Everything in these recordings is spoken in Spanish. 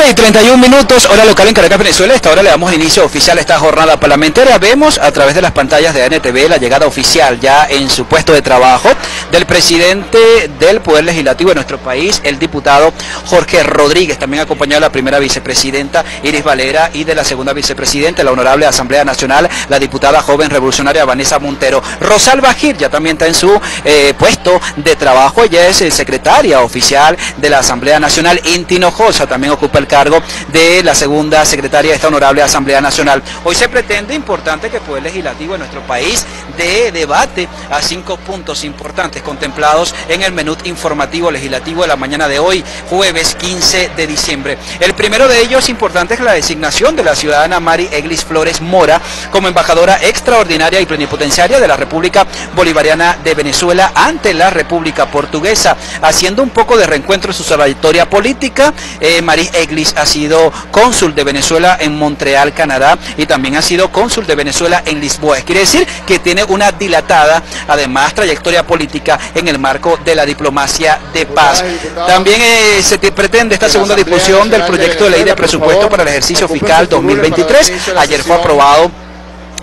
12 y 31 minutos, hora local en Caracas, Venezuela. Esta hora le damos inicio oficial a esta jornada parlamentaria. Vemos a través de las pantallas de ANTV la llegada oficial ya en su puesto de trabajo del presidente del Poder Legislativo de nuestro país, el diputado Jorge Rodríguez, también acompañado de la primera vicepresidenta Iris Valera y de la segunda vicepresidenta, la honorable Asamblea Nacional, la diputada joven revolucionaria Vanessa Montero. Rosalba Gil ya también está en su eh, puesto de trabajo. Ella es eh, secretaria oficial de la Asamblea Nacional. Inti Nojosa también ocupa el cargo de la segunda secretaria de esta honorable Asamblea Nacional. Hoy se pretende importante que el Poder Legislativo de nuestro país dé debate a cinco puntos importantes contemplados en el menú informativo legislativo de la mañana de hoy, jueves 15 de diciembre. El primero de ellos importante es la designación de la ciudadana Mari Eglis Flores Mora como embajadora extraordinaria y plenipotenciaria de la República Bolivariana de Venezuela ante la República Portuguesa, haciendo un poco de reencuentro en su trayectoria política. Eh, Mari Eglis ha sido cónsul de Venezuela en Montreal, Canadá, y también ha sido cónsul de Venezuela en Lisboa. Quiere decir que tiene una dilatada, además, trayectoria política en el marco de la diplomacia de paz. También eh, se pretende esta segunda discusión del proyecto de ley de presupuesto para el ejercicio fiscal 2023. Ayer fue aprobado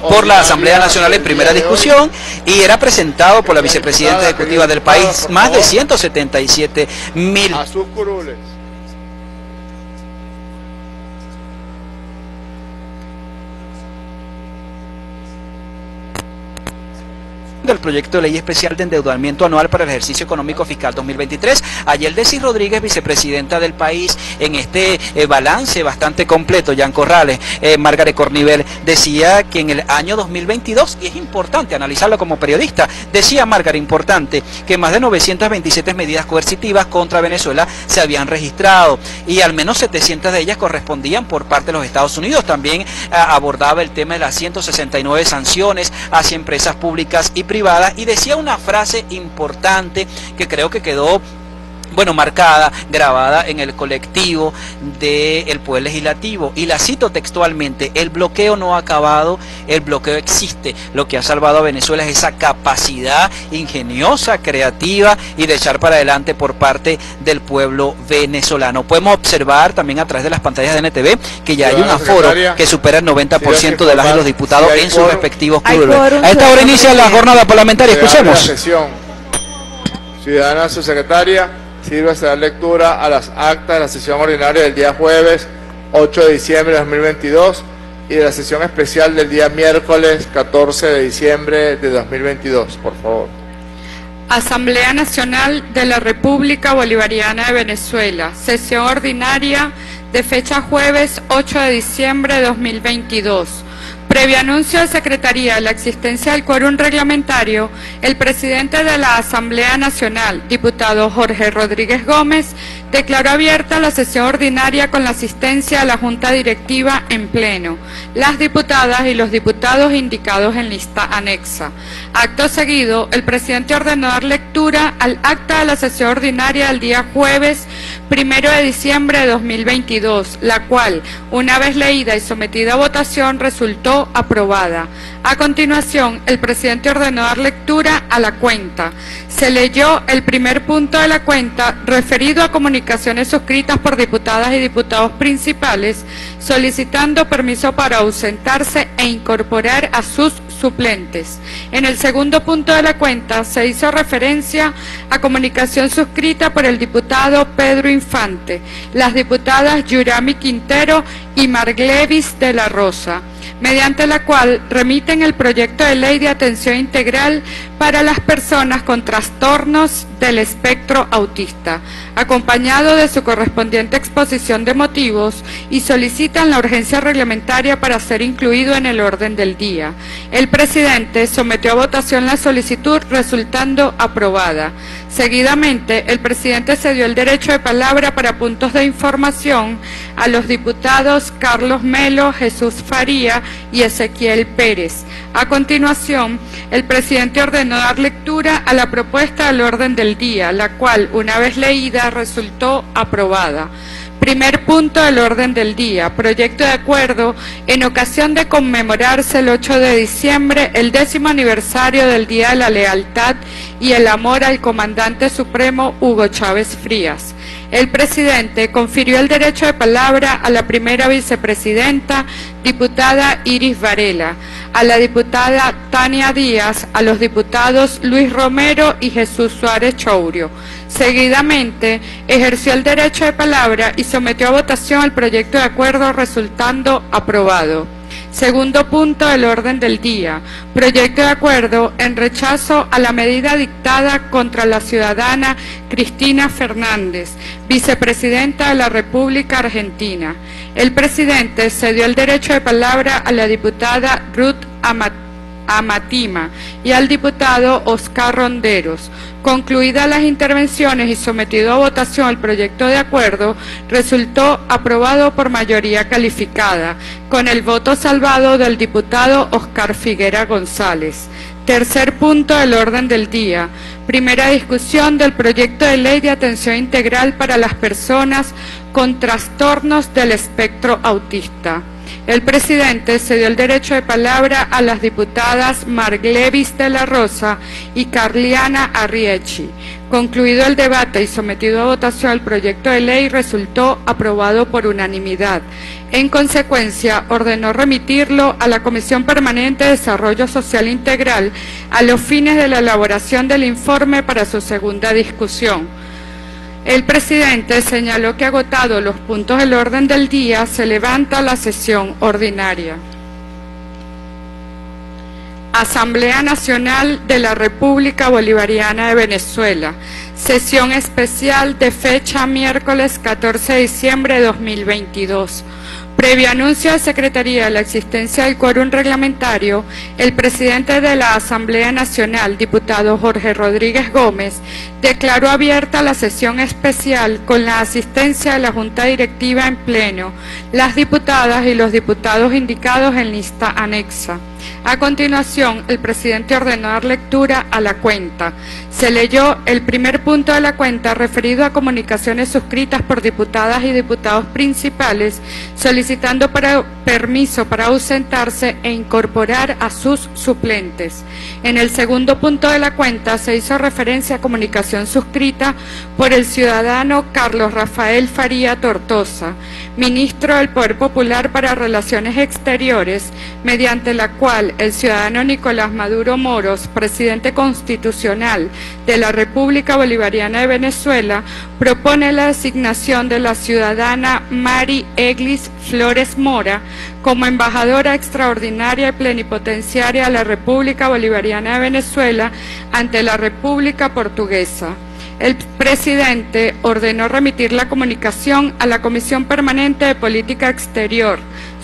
por la Asamblea Nacional en primera discusión y era presentado por la vicepresidenta ejecutiva del país, más de 177 mil del proyecto de ley especial de endeudamiento anual para el ejercicio económico fiscal 2023. Ayer Desi Rodríguez, vicepresidenta del país, en este eh, balance bastante completo, Jan Corrales, eh, Margaret Cornivel, decía que en el año 2022, y es importante analizarlo como periodista, decía Margaret, importante, que más de 927 medidas coercitivas contra Venezuela se habían registrado y al menos 700 de ellas correspondían por parte de los Estados Unidos. También ah, abordaba el tema de las 169 sanciones hacia empresas públicas y privadas y decía una frase importante que creo que quedó bueno, marcada, grabada en el colectivo del Poder Legislativo. Y la cito textualmente, el bloqueo no ha acabado, el bloqueo existe. Lo que ha salvado a Venezuela es esa capacidad ingeniosa, creativa y de echar para adelante por parte del pueblo venezolano. Podemos observar también a través de las pantallas de NTV que ya hay un aforo que supera el 90% de las de los diputados en sus respectivos clubes. A esta hora inicia la jornada parlamentaria. Escuchemos. Ciudadana, su secretaria. Sirve a dar lectura a las actas de la sesión ordinaria del día jueves 8 de diciembre de 2022 y de la sesión especial del día miércoles 14 de diciembre de 2022, por favor. Asamblea Nacional de la República Bolivariana de Venezuela, sesión ordinaria de fecha jueves 8 de diciembre de 2022. Previo anuncio de Secretaría de la existencia del quórum reglamentario, el presidente de la Asamblea Nacional, diputado Jorge Rodríguez Gómez, declaró abierta la sesión ordinaria con la asistencia a la Junta Directiva en pleno, las diputadas y los diputados indicados en lista anexa. Acto seguido, el presidente ordenó dar lectura al acta de la sesión ordinaria del día jueves primero de diciembre de 2022, la cual, una vez leída y sometida a votación, resultó aprobada. A continuación, el presidente ordenó dar lectura a la cuenta. Se leyó el primer punto de la cuenta referido a comunicaciones suscritas por diputadas y diputados principales solicitando permiso para ausentarse e incorporar a sus suplentes. En el segundo punto de la cuenta se hizo referencia a comunicación suscrita por el diputado Pedro Infante, las diputadas Yurami Quintero y Marglevis de la Rosa mediante la cual remiten el proyecto de ley de atención integral para las personas con trastornos del espectro autista, acompañado de su correspondiente exposición de motivos y solicitan la urgencia reglamentaria para ser incluido en el orden del día. El presidente sometió a votación la solicitud resultando aprobada. Seguidamente, el presidente cedió el derecho de palabra para puntos de información a los diputados Carlos Melo, Jesús Faría y Ezequiel Pérez. A continuación, el presidente ordenó dar lectura a la propuesta del orden del día, la cual, una vez leída, resultó aprobada. Primer punto del orden del día, proyecto de acuerdo en ocasión de conmemorarse el 8 de diciembre el décimo aniversario del Día de la Lealtad y el Amor al Comandante Supremo Hugo Chávez Frías. El presidente confirió el derecho de palabra a la primera vicepresidenta, diputada Iris Varela, a la diputada Tania Díaz, a los diputados Luis Romero y Jesús Suárez Chourio. Seguidamente, ejerció el derecho de palabra y sometió a votación el proyecto de acuerdo resultando aprobado. Segundo punto del orden del día. Proyecto de acuerdo en rechazo a la medida dictada contra la ciudadana Cristina Fernández, vicepresidenta de la República Argentina. El presidente cedió el derecho de palabra a la diputada Ruth Amat Amatima y al diputado Oscar Ronderos. Concluidas las intervenciones y sometido a votación el proyecto de acuerdo, resultó aprobado por mayoría calificada, con el voto salvado del diputado Oscar Figuera González. Tercer punto del orden del día. Primera discusión del proyecto de ley de atención integral para las personas con trastornos del espectro autista. El presidente cedió el derecho de palabra a las diputadas Marglevis de la Rosa y Carliana Arriechi. Concluido el debate y sometido a votación el proyecto de ley resultó aprobado por unanimidad. En consecuencia, ordenó remitirlo a la Comisión Permanente de Desarrollo Social Integral a los fines de la elaboración del informe para su segunda discusión. El presidente señaló que agotado los puntos del orden del día, se levanta la sesión ordinaria. Asamblea Nacional de la República Bolivariana de Venezuela, sesión especial de fecha miércoles 14 de diciembre de 2022. Previo anuncio de Secretaría de la existencia del quórum reglamentario, el presidente de la Asamblea Nacional, diputado Jorge Rodríguez Gómez, declaró abierta la sesión especial con la asistencia de la Junta Directiva en pleno, las diputadas y los diputados indicados en lista anexa. A continuación, el presidente ordenó dar lectura a la cuenta. Se leyó el primer punto de la cuenta referido a comunicaciones suscritas por diputadas y diputados principales solicitando permiso para ausentarse e incorporar a sus suplentes. En el segundo punto de la cuenta se hizo referencia a comunicación suscrita por el ciudadano Carlos Rafael Faría Tortosa, ministro del Poder Popular para Relaciones Exteriores, mediante la cual el ciudadano Nicolás Maduro Moros, presidente constitucional de la República Bolivariana de Venezuela, propone la designación de la ciudadana Mari Eglis Flores Mora como embajadora extraordinaria y plenipotenciaria de la República Bolivariana de Venezuela ante la República Portuguesa. El presidente ordenó remitir la comunicación a la Comisión Permanente de Política Exterior,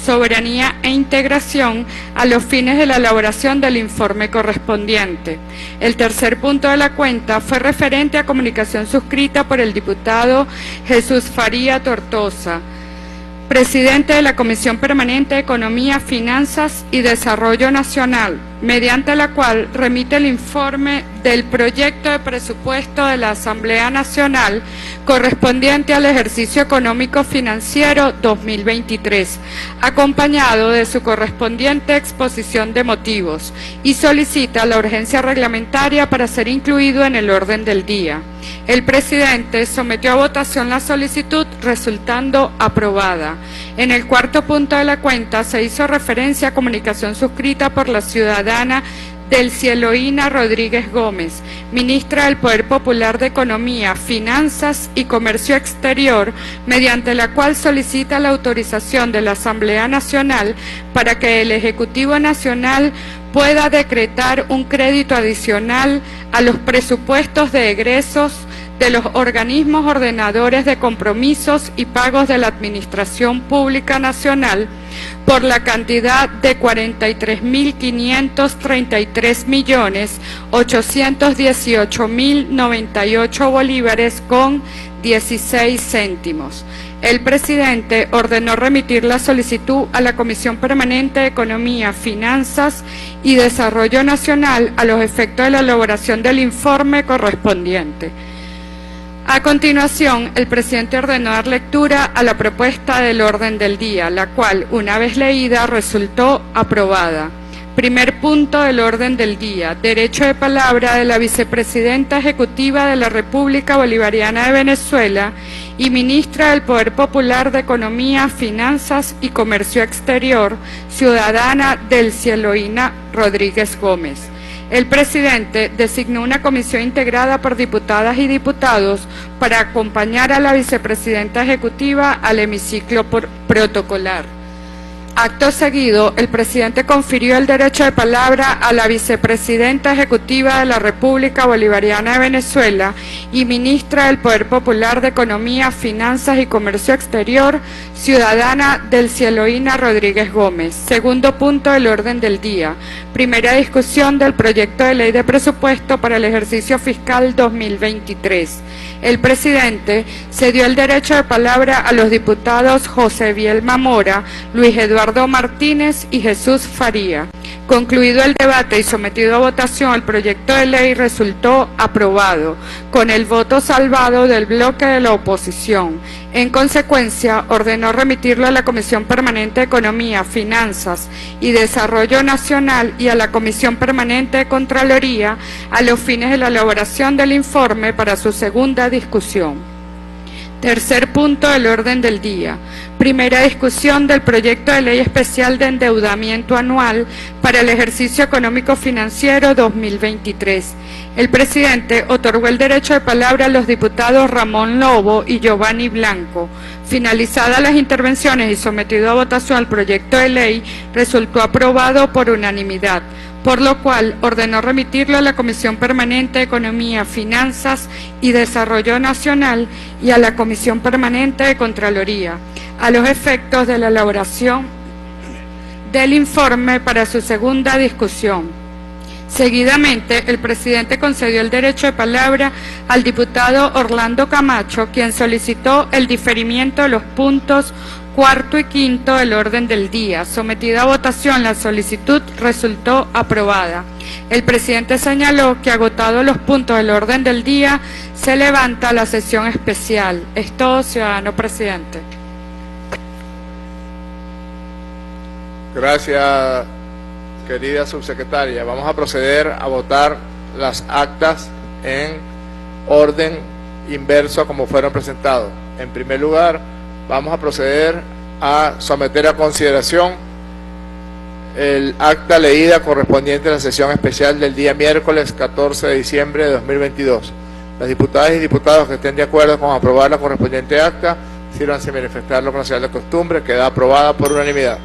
Soberanía e Integración a los fines de la elaboración del informe correspondiente. El tercer punto de la cuenta fue referente a comunicación suscrita por el diputado Jesús Faría Tortosa presidente de la Comisión Permanente de Economía, Finanzas y Desarrollo Nacional, mediante la cual remite el informe del proyecto de presupuesto de la Asamblea Nacional correspondiente al ejercicio económico financiero 2023, acompañado de su correspondiente exposición de motivos, y solicita la urgencia reglamentaria para ser incluido en el orden del día. El presidente sometió a votación la solicitud resultando aprobada. En el cuarto punto de la cuenta se hizo referencia a comunicación suscrita por la ciudadana del Cieloína Rodríguez Gómez, ministra del Poder Popular de Economía, Finanzas y Comercio Exterior, mediante la cual solicita la autorización de la Asamblea Nacional para que el Ejecutivo Nacional pueda decretar un crédito adicional a los presupuestos de egresos de los organismos ordenadores de compromisos y pagos de la Administración Pública Nacional por la cantidad de 43.533 millones 818.098 bolívares con 16 céntimos. El presidente ordenó remitir la solicitud a la Comisión Permanente de Economía, Finanzas y Desarrollo Nacional a los efectos de la elaboración del informe correspondiente. A continuación, el presidente ordenó dar lectura a la propuesta del orden del día, la cual, una vez leída, resultó aprobada. Primer punto del orden del día. Derecho de palabra de la vicepresidenta ejecutiva de la República Bolivariana de Venezuela y ministra del Poder Popular de Economía, Finanzas y Comercio Exterior, ciudadana del Cieloína Rodríguez Gómez. El presidente designó una comisión integrada por diputadas y diputados para acompañar a la vicepresidenta ejecutiva al hemiciclo protocolar. Acto seguido, el presidente confirió el derecho de palabra a la vicepresidenta ejecutiva de la República Bolivariana de Venezuela y ministra del Poder Popular de Economía, Finanzas y Comercio Exterior, ciudadana del Cieloína Rodríguez Gómez. Segundo punto del orden del día. Primera discusión del proyecto de ley de presupuesto para el ejercicio fiscal 2023. El presidente cedió el derecho de palabra a los diputados José Bielma Mora, Luis Eduardo Martínez y Jesús Faría. Concluido el debate y sometido a votación, el proyecto de ley resultó aprobado, con el voto salvado del bloque de la oposición. En consecuencia, ordenó remitirlo a la Comisión Permanente de Economía, Finanzas y Desarrollo Nacional y a la Comisión Permanente de Contraloría a los fines de la elaboración del informe para su segunda discusión. Tercer punto del orden del día. Primera discusión del proyecto de ley especial de endeudamiento anual para el ejercicio económico financiero 2023. El presidente otorgó el derecho de palabra a los diputados Ramón Lobo y Giovanni Blanco. Finalizadas las intervenciones y sometido a votación el proyecto de ley, resultó aprobado por unanimidad por lo cual ordenó remitirlo a la Comisión Permanente de Economía, Finanzas y Desarrollo Nacional y a la Comisión Permanente de Contraloría, a los efectos de la elaboración del informe para su segunda discusión. Seguidamente, el presidente concedió el derecho de palabra al diputado Orlando Camacho, quien solicitó el diferimiento de los puntos cuarto y quinto del orden del día. Sometida a votación, la solicitud resultó aprobada. El presidente señaló que agotado los puntos del orden del día, se levanta la sesión especial. Es todo, ciudadano presidente. Gracias, querida subsecretaria. Vamos a proceder a votar las actas en orden inverso como fueron presentados. En primer lugar, vamos a proceder a someter a consideración el acta leída correspondiente a la sesión especial del día miércoles 14 de diciembre de 2022. Las diputadas y diputados que estén de acuerdo con aprobar la correspondiente acta, sírvanse a manifestarlo con la señal de costumbre, queda aprobada por unanimidad.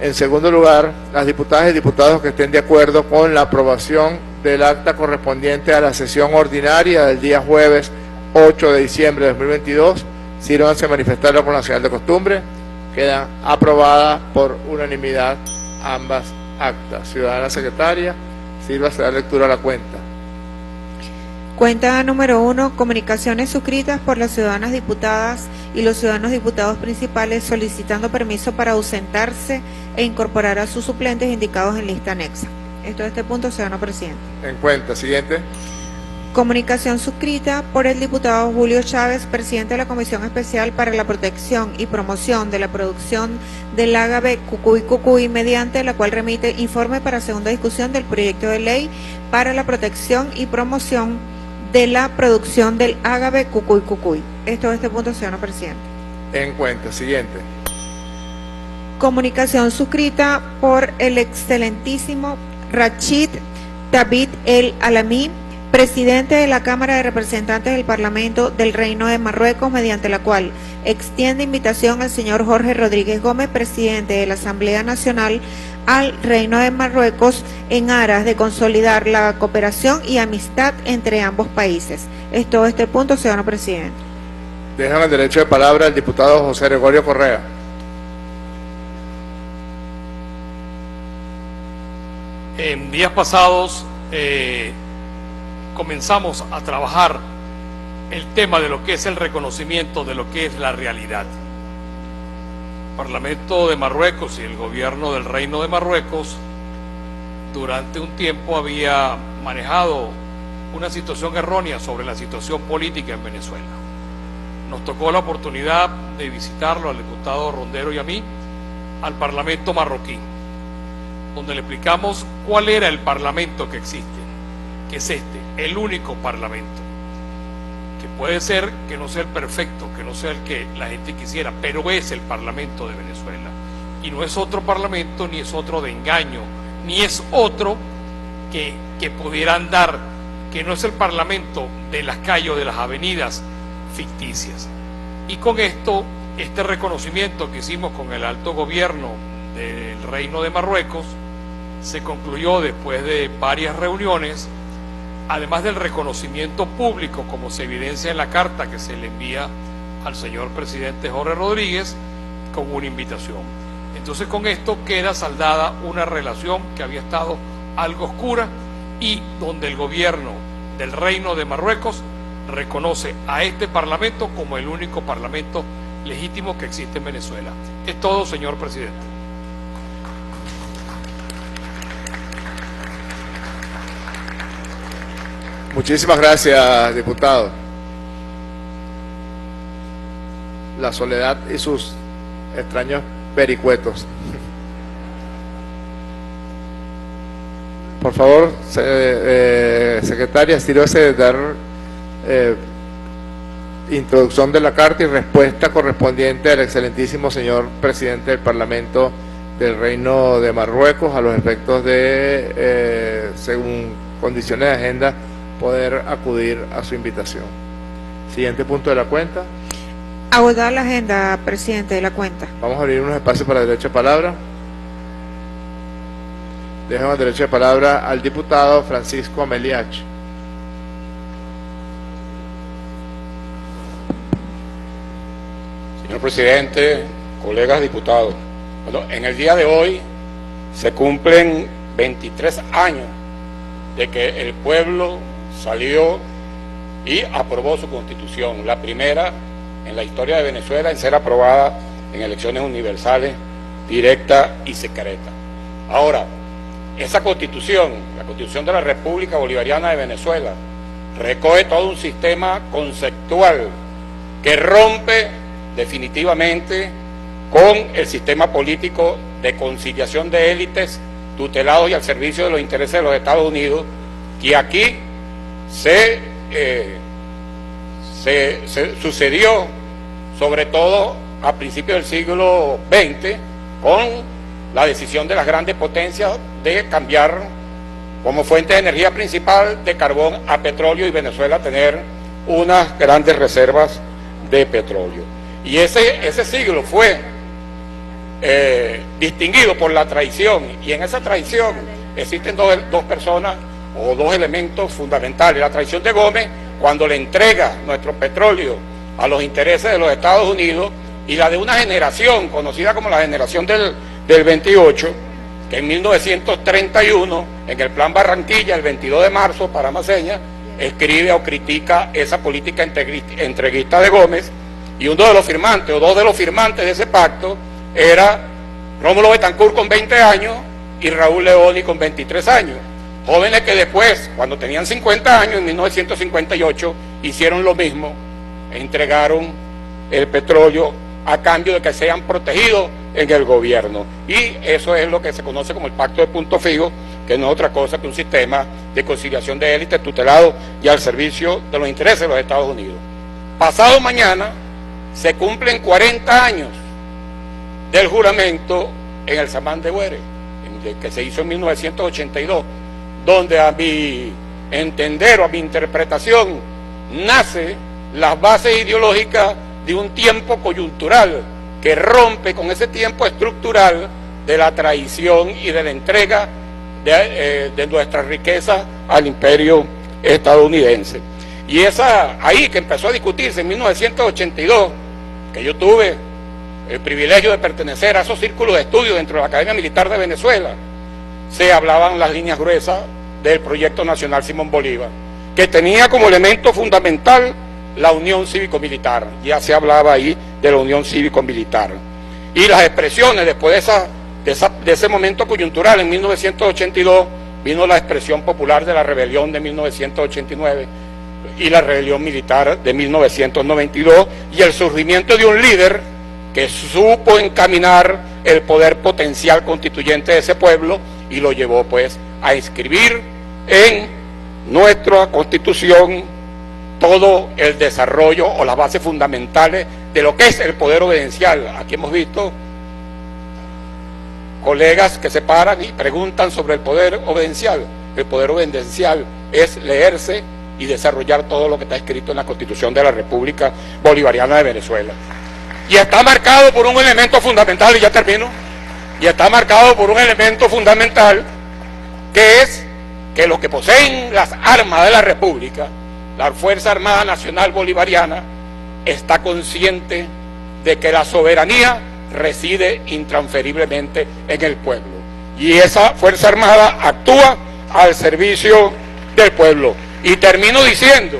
En segundo lugar, las diputadas y diputados que estén de acuerdo con la aprobación del acta correspondiente a la sesión ordinaria del día jueves 8 de diciembre de 2022, Sírvanse a manifestarlo con la señal de costumbre. Quedan aprobadas por unanimidad ambas actas. Ciudadana secretaria, sírvase a dar lectura a la cuenta. Cuenta número uno, comunicaciones suscritas por las ciudadanas diputadas y los ciudadanos diputados principales solicitando permiso para ausentarse e incorporar a sus suplentes indicados en lista anexa. Esto de este punto, ciudadano presidente. En cuenta, siguiente. Comunicación suscrita por el diputado Julio Chávez, presidente de la Comisión Especial para la Protección y Promoción de la Producción del ágave Cucuy Cucuy, mediante la cual remite informe para segunda discusión del proyecto de ley para la protección y promoción de la producción del ágave Cucuy Cucuy. Esto es este punto, señor presidente. En cuenta, siguiente. Comunicación suscrita por el excelentísimo Rachid David El Alamí, presidente de la Cámara de Representantes del Parlamento del Reino de Marruecos, mediante la cual extiende invitación al señor Jorge Rodríguez Gómez, presidente de la Asamblea Nacional, al Reino de Marruecos en aras de consolidar la cooperación y amistad entre ambos países. Es todo este punto, señor presidente. Dejan el derecho de palabra al diputado José Gregorio Correa. En días pasados eh, comenzamos a trabajar el tema de lo que es el reconocimiento de lo que es la realidad. El Parlamento de Marruecos y el gobierno del Reino de Marruecos durante un tiempo había manejado una situación errónea sobre la situación política en Venezuela. Nos tocó la oportunidad de visitarlo al diputado Rondero y a mí al Parlamento marroquí, donde le explicamos cuál era el Parlamento que existe, que es este, el único parlamento que puede ser que no sea el perfecto, que no sea el que la gente quisiera, pero es el Parlamento de Venezuela. Y no es otro Parlamento, ni es otro de engaño, ni es otro que, que pudieran dar, que no es el Parlamento de las calles de las avenidas ficticias. Y con esto, este reconocimiento que hicimos con el alto gobierno del Reino de Marruecos, se concluyó después de varias reuniones, además del reconocimiento público, como se evidencia en la carta que se le envía al señor presidente Jorge Rodríguez, con una invitación. Entonces con esto queda saldada una relación que había estado algo oscura y donde el gobierno del Reino de Marruecos reconoce a este Parlamento como el único Parlamento legítimo que existe en Venezuela. Es todo, señor presidente. Muchísimas gracias, diputado. La soledad y sus extraños pericuetos. Por favor, eh, secretaria, de dar eh, introducción de la carta y respuesta correspondiente al excelentísimo señor presidente del Parlamento del Reino de Marruecos a los efectos de, eh, según condiciones de agenda, poder acudir a su invitación. Siguiente punto de la cuenta. Abordar la agenda, presidente de la cuenta. Vamos a abrir unos espacios para derecho de palabra. Dejamos derecho de palabra al diputado Francisco Ameliach. Señor presidente, colegas diputados, bueno, en el día de hoy se cumplen 23 años de que el pueblo salió y aprobó su constitución, la primera en la historia de Venezuela en ser aprobada en elecciones universales, directas y secretas. Ahora, esa constitución, la constitución de la República Bolivariana de Venezuela, recoge todo un sistema conceptual que rompe definitivamente con el sistema político de conciliación de élites tutelados y al servicio de los intereses de los Estados Unidos, que aquí eh, se, sucedió sobre todo a principios del siglo XX con la decisión de las grandes potencias de cambiar como fuente de energía principal de carbón a petróleo y Venezuela tener unas grandes reservas de petróleo. Y ese, ese siglo fue eh, distinguido por la traición y en esa traición existen dos, dos personas o dos elementos fundamentales. La traición de Gómez cuando le entrega nuestro petróleo a los intereses de los Estados Unidos y la de una generación conocida como la generación del, del 28, que en 1931, en el Plan Barranquilla, el 22 de marzo, para Maceña, escribe o critica esa política entreguista de Gómez y uno de los firmantes o dos de los firmantes de ese pacto era Rómulo Betancourt con 20 años y Raúl Leoni con 23 años. Jóvenes que después, cuando tenían 50 años, en 1958, hicieron lo mismo, entregaron el petróleo a cambio de que sean protegidos en el gobierno. Y eso es lo que se conoce como el pacto de punto fijo, que no es otra cosa que un sistema de conciliación de élites tutelado y al servicio de los intereses de los Estados Unidos. Pasado mañana se cumplen 40 años del juramento en el Samán de Huere, que se hizo en 1982 donde a mi entender o a mi interpretación nace las bases ideológicas de un tiempo coyuntural que rompe con ese tiempo estructural de la traición y de la entrega de, eh, nuestras riquezas al imperio estadounidense. Y esa ahí que empezó a discutirse en 1982, que yo tuve el privilegio de pertenecer a esos círculos de estudio dentro de la Academia Militar de Venezuela, se hablaban las líneas gruesas del proyecto nacional Simón Bolívar, que tenía como elemento fundamental la unión cívico-militar. Ya se hablaba ahí de la unión cívico-militar. Y las expresiones después de, de, de ese momento coyuntural, en 1982, vino la expresión popular de la rebelión de 1989 y la rebelión militar de 1992 y el surgimiento de un líder que supo encaminar el poder potencial constituyente de ese pueblo y lo llevó pues a inscribir en nuestra constitución todo el desarrollo o las bases fundamentales de lo que es el poder obediencial. Aquí hemos visto colegas que se paran y preguntan sobre el poder obediencial. El poder obediencial es leerse y desarrollar todo lo que está escrito en la Constitución de la República Bolivariana de Venezuela. Y está marcado por un elemento fundamental, y ya termino, y está marcado por un elemento fundamental que es que los que poseen las armas de la República, la Fuerza Armada Nacional Bolivariana, está consciente de que la soberanía reside intransferiblemente en el pueblo. Y esa Fuerza Armada actúa al servicio del pueblo. Y termino diciendo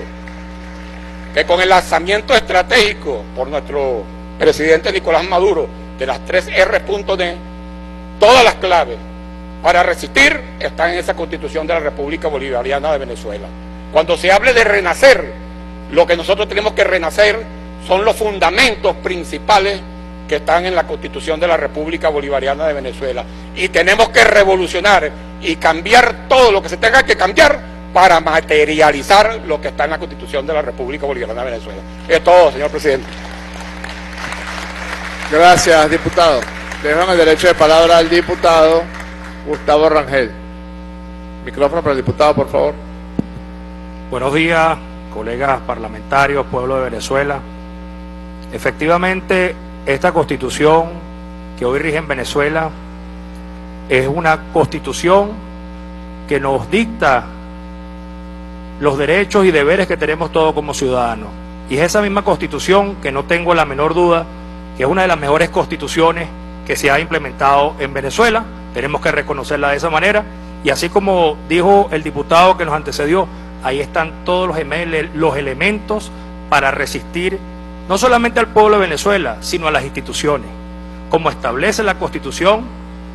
que con el lanzamiento estratégico por nuestro presidente Nicolás Maduro de las tres R.D, todas las claves para resistir están en esa constitución de la República Bolivariana de Venezuela. Cuando se hable de renacer, lo que nosotros tenemos que renacer son los fundamentos principales que están en la Constitución de la República Bolivariana de Venezuela. Y tenemos que revolucionar y cambiar todo lo que se tenga que cambiar para materializar lo que está en la Constitución de la República Bolivariana de Venezuela. Es todo, señor presidente. Gracias, diputado. Dejo el derecho de palabra al diputado Gustavo Rangel. Micrófono para el diputado, por favor. Buenos días, colegas parlamentarios, pueblo de Venezuela. Efectivamente, esta constitución que hoy rige en Venezuela es una constitución que nos dicta los derechos y deberes que tenemos todos como ciudadanos. Y es esa misma constitución que no tengo la menor duda que es una de las mejores constituciones que se ha implementado en Venezuela. Tenemos que reconocerla de esa manera. Y así como dijo el diputado que nos antecedió, ahí están todos los, elementos para resistir no solamente al pueblo de Venezuela, sino a las instituciones, como establece la Constitución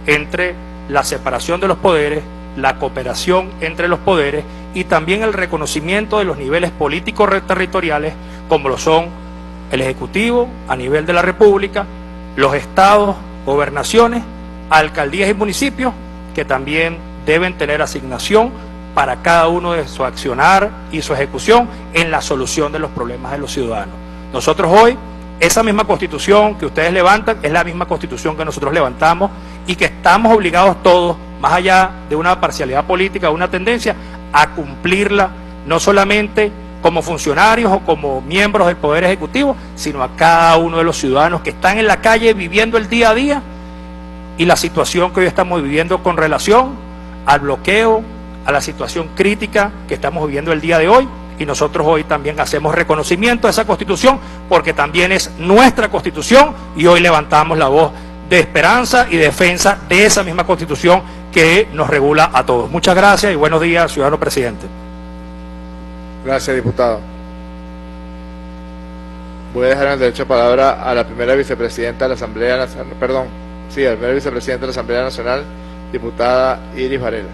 entre la separación de los poderes, la cooperación entre los poderes y también el reconocimiento de los niveles políticos territoriales, como lo son el Ejecutivo a nivel de la República, los estados, gobernaciones, alcaldías y municipios, que también deben tener asignación para cada uno de su accionar y su ejecución en la solución de los problemas de los ciudadanos. Nosotros hoy, esa misma constitución que ustedes levantan es la misma constitución que nosotros levantamos y que estamos obligados todos, más allá de una parcialidad política, una tendencia, a cumplirla, no solamente como funcionarios o como miembros del Poder Ejecutivo, sino a cada uno de los ciudadanos que están en la calle viviendo el día a día y la situación que hoy estamos viviendo con relación al bloqueo, a la situación crítica que estamos viviendo el día de hoy y nosotros hoy también hacemos reconocimiento a esa constitución porque también es nuestra constitución y hoy levantamos la voz de esperanza y defensa de esa misma constitución que nos regula a todos. Muchas gracias y buenos días, ciudadano presidente. Gracias, diputado. Voy a dejar el derecho de palabra a la primera vicepresidenta de la Asamblea Nacional, perdón, sí, a la primera vicepresidenta de la Asamblea Nacional, diputada Iris Varela.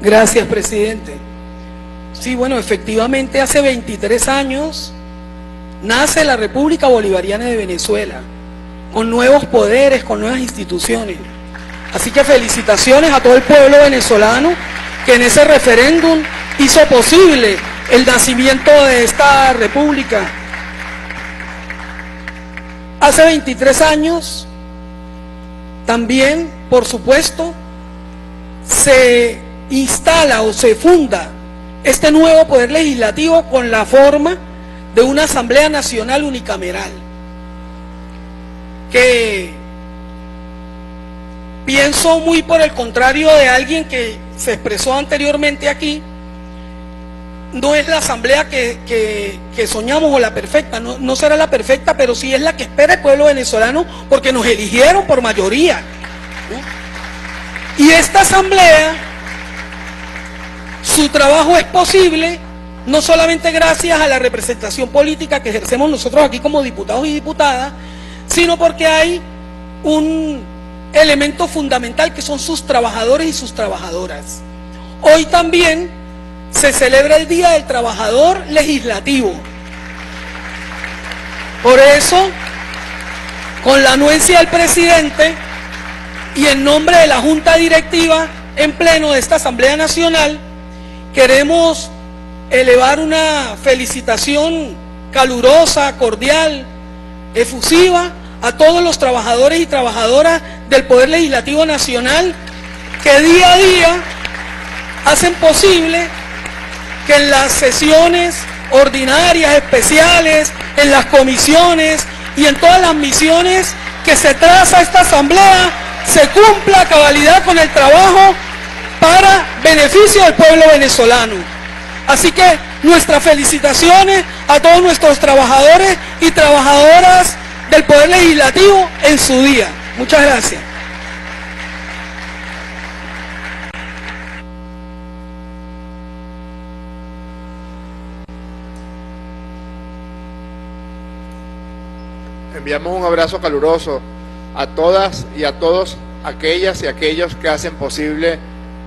Gracias, presidente. Sí, bueno, efectivamente hace 23 años nace la República Bolivariana de Venezuela, con nuevos poderes, con nuevas instituciones. Así que felicitaciones a todo el pueblo venezolano que en ese referéndum hizo posible el nacimiento de esta república. Hace 23 años, también, por supuesto, se instala o se funda este nuevo poder legislativo con la forma de una Asamblea Nacional unicameral, que pienso muy por el contrario de alguien que se expresó anteriormente aquí, no es la asamblea que, soñamos o la perfecta, no, no, será la perfecta, pero sí es la que espera el pueblo venezolano porque nos eligieron por mayoría. Y esta asamblea su trabajo es posible no solamente gracias a la representación política que ejercemos nosotros aquí como diputados y diputadas, sino porque hay un elemento fundamental que son sus trabajadores y sus trabajadoras. Hoy también se celebra el Día del Trabajador Legislativo. Por eso, con la anuencia del presidente y en nombre de la Junta Directiva en pleno de esta Asamblea Nacional, queremos elevar una felicitación calurosa, cordial, efusiva a todos los trabajadores y trabajadoras del Poder Legislativo Nacional que día a día hacen posible que en las sesiones ordinarias, especiales, en las comisiones y en todas las misiones que se traza esta asamblea, se cumpla cabalidad con el trabajo para beneficio del pueblo venezolano. Así que nuestras felicitaciones a todos nuestros trabajadores y trabajadoras del Poder Legislativo en su día. Muchas gracias. Enviamos un abrazo caluroso a todas y a todos aquellas y aquellos que hacen posible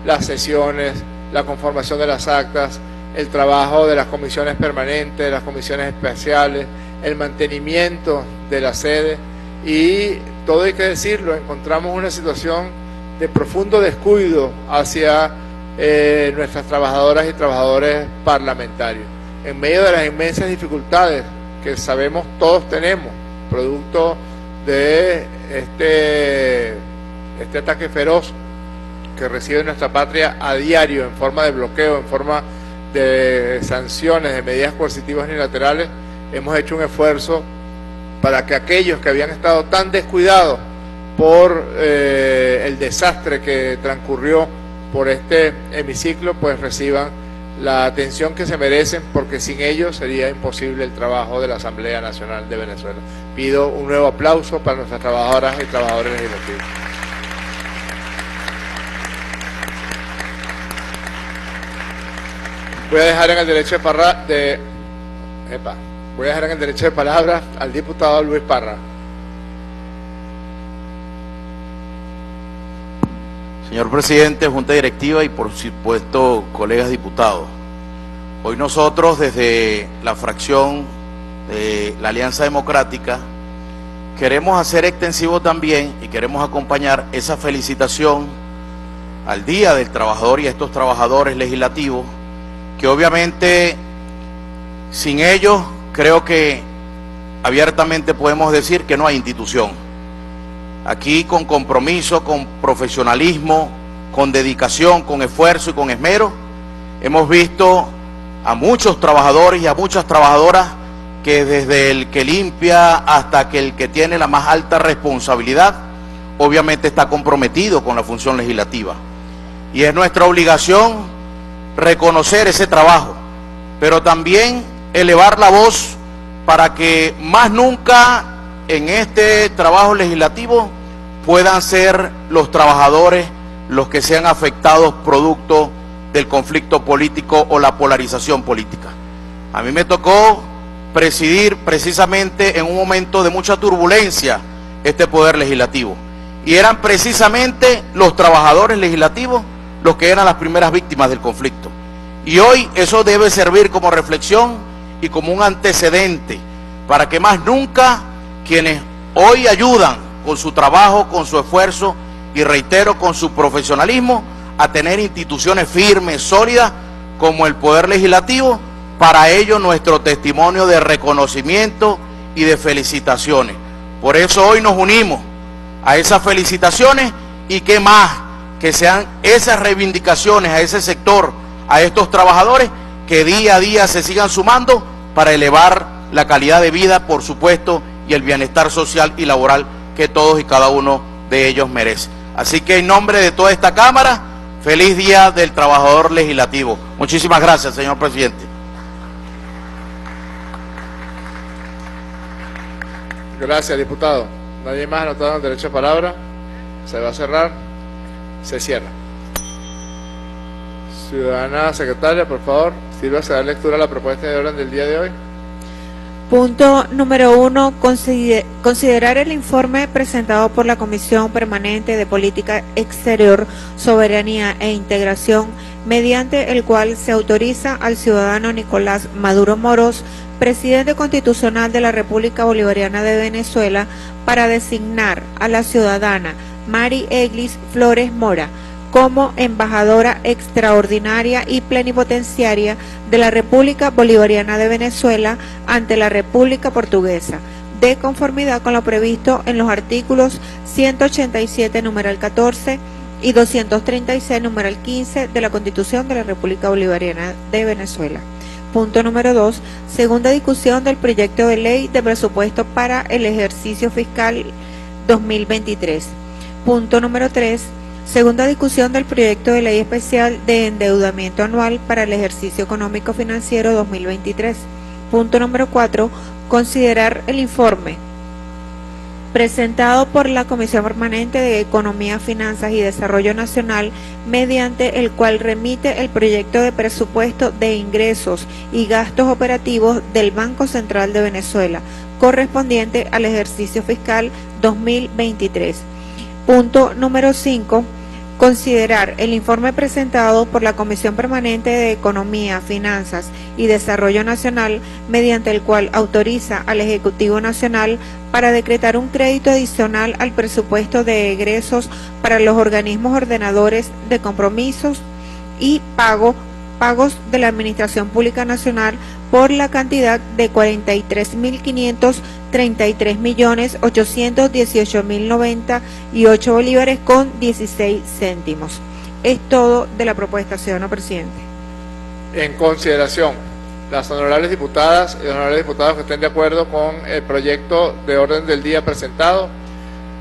las sesiones, la conformación de las actas, el trabajo de las comisiones permanentes, las comisiones especiales, el mantenimiento de la sede y todo hay que decirlo, encontramos una situación de profundo descuido hacia eh, nuestras trabajadoras y trabajadores parlamentarios. En medio de las inmensas dificultades que sabemos todos tenemos, producto de este, este ataque feroz que recibe nuestra patria a diario en forma de bloqueo, en forma de sanciones, de medidas coercitivas unilaterales, hemos hecho un esfuerzo para que aquellos que habían estado tan descuidados por eh, el desastre que transcurrió por este hemiciclo, pues reciban la atención que se merecen, porque sin ellos sería imposible el trabajo de la Asamblea Nacional de Venezuela. Pido un nuevo aplauso para nuestras trabajadoras y trabajadores legislativos. Voy a dejar en el derecho de, de voy a dejar en el derecho de palabra al diputado Luis Parra. Señor presidente, Junta Directiva y por supuesto colegas diputados. Hoy nosotros desde la fracción de la Alianza Democrática queremos hacer extensivo también y queremos acompañar esa felicitación al Día del Trabajador y a estos trabajadores legislativos que obviamente sin ellos creo que abiertamente podemos decir que no hay institución. Aquí con compromiso, con profesionalismo, con dedicación, con esfuerzo y con esmero, hemos visto a muchos trabajadores y a muchas trabajadoras que desde el que limpia hasta que el que tiene la más alta responsabilidad, obviamente está comprometido con la función legislativa. Y es nuestra obligación reconocer ese trabajo, pero también elevar la voz para que más nunca en este trabajo legislativo puedan ser los trabajadores los que sean afectados producto del conflicto político o la polarización política. A mí me tocó presidir precisamente en un momento de mucha turbulencia este poder legislativo. Y eran precisamente los trabajadores legislativos los que eran las primeras víctimas del conflicto. Y hoy eso debe servir como reflexión y como un antecedente para que más nunca quienes hoy ayudan con su trabajo, con su esfuerzo y reitero con su profesionalismo a tener instituciones firmes, sólidas como el Poder Legislativo, para ello nuestro testimonio de reconocimiento y de felicitaciones. Por eso hoy nos unimos a esas felicitaciones y que más que sean esas reivindicaciones a ese sector, a estos trabajadores que día a día se sigan sumando para elevar la calidad de vida, por supuesto, y el bienestar social y laboral que todos y cada uno de ellos merece. Así que en nombre de toda esta Cámara, feliz Día del Trabajador Legislativo. Muchísimas gracias, señor presidente. Gracias, diputado. Nadie más anotado el derecho de palabra. Se va a cerrar. Se cierra. Ciudadana secretaria, por favor, sirva a dar lectura a la propuesta de orden del día de hoy. Punto número uno, considerar el informe presentado por la Comisión Permanente de Política Exterior, Soberanía e Integración, mediante el cual se autoriza al ciudadano Nicolás Maduro Moros, presidente constitucional de la República Bolivariana de Venezuela, para designar a la ciudadana Mari Eglis Flores Mora, como embajadora extraordinaria y plenipotenciaria de la República Bolivariana de Venezuela ante la República Portuguesa, de conformidad con lo previsto en los artículos 187, numeral 14 y 236, numeral 15 de la Constitución de la República Bolivariana de Venezuela. Punto número 2. Segunda discusión del proyecto de ley de presupuesto para el ejercicio fiscal 2023. Punto número 3. Segunda discusión del proyecto de ley especial de endeudamiento anual para el ejercicio económico financiero 2023. Punto número 4. Considerar el informe presentado por la Comisión Permanente de Economía, Finanzas y Desarrollo Nacional, mediante el cual remite el proyecto de presupuesto de ingresos y gastos operativos del Banco Central de Venezuela, correspondiente al ejercicio fiscal 2023. Punto número 5 considerar el informe presentado por la Comisión Permanente de Economía, Finanzas y Desarrollo Nacional, mediante el cual autoriza al Ejecutivo Nacional para decretar un crédito adicional al presupuesto de egresos para los organismos ordenadores de compromisos y pago, pagos de la Administración Pública Nacional por la cantidad de 43.533 millones 818 mil 98 bolívares con 16 céntimos. Es todo de la propuesta, señor presidente. En consideración, las honorables diputadas y honorables diputados que estén de acuerdo con el proyecto de orden del día presentado,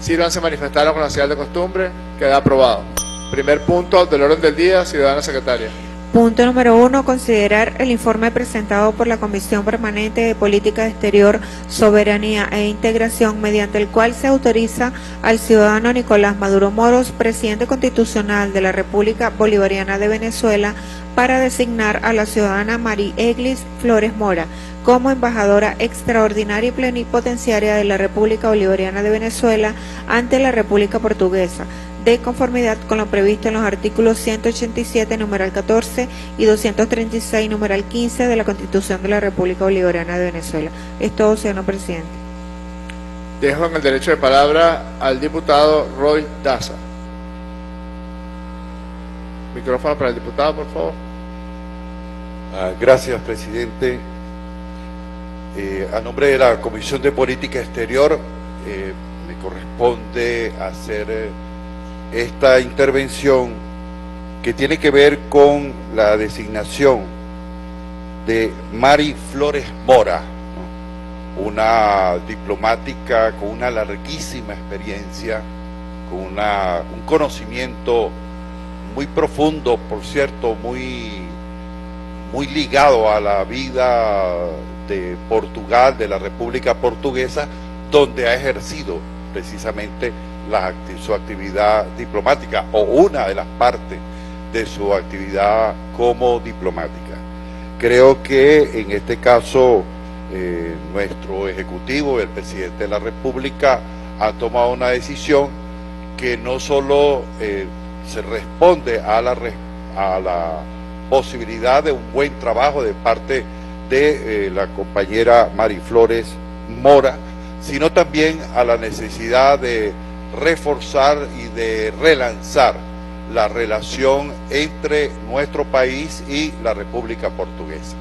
sírvanse manifestaron con la señal de costumbre, queda aprobado. Primer punto del orden del día, ciudadana secretaria. Punto número uno, considerar el informe presentado por la Comisión Permanente de Política Exterior, Soberanía e Integración, mediante el cual se autoriza al ciudadano Nicolás Maduro Moros, presidente constitucional de la República Bolivariana de Venezuela, para designar a la ciudadana María Eglis Flores Mora como embajadora extraordinaria y plenipotenciaria de la República Bolivariana de Venezuela ante la República Portuguesa de conformidad con lo previsto en los artículos 187, numeral 14 y 236, numeral 15 de la Constitución de la República Bolivariana de Venezuela. Es todo, señor presidente. Dejo en el derecho de palabra al diputado Roy Daza. Micrófono para el diputado, por favor. Ah, gracias, presidente. Eh, a nombre de la Comisión de Política Exterior, eh, me corresponde hacer... Eh, esta intervención que tiene que ver con la designación de Mari Flores Mora, una diplomática con una larguísima experiencia, con una, un conocimiento muy profundo, por cierto, muy, muy ligado a la vida de Portugal, de la República Portuguesa, donde ha ejercido precisamente su actividad diplomática o una de las partes de su actividad como diplomática. Creo que en este caso eh, nuestro Ejecutivo, el Presidente de la República, ha tomado una decisión que no solo eh, se responde a la, posibilidad de un buen trabajo de parte de eh, la compañera Mariflores Mora, sino también a la necesidad de reforzar y de relanzar la relación entre nuestro país y la República Portuguesa.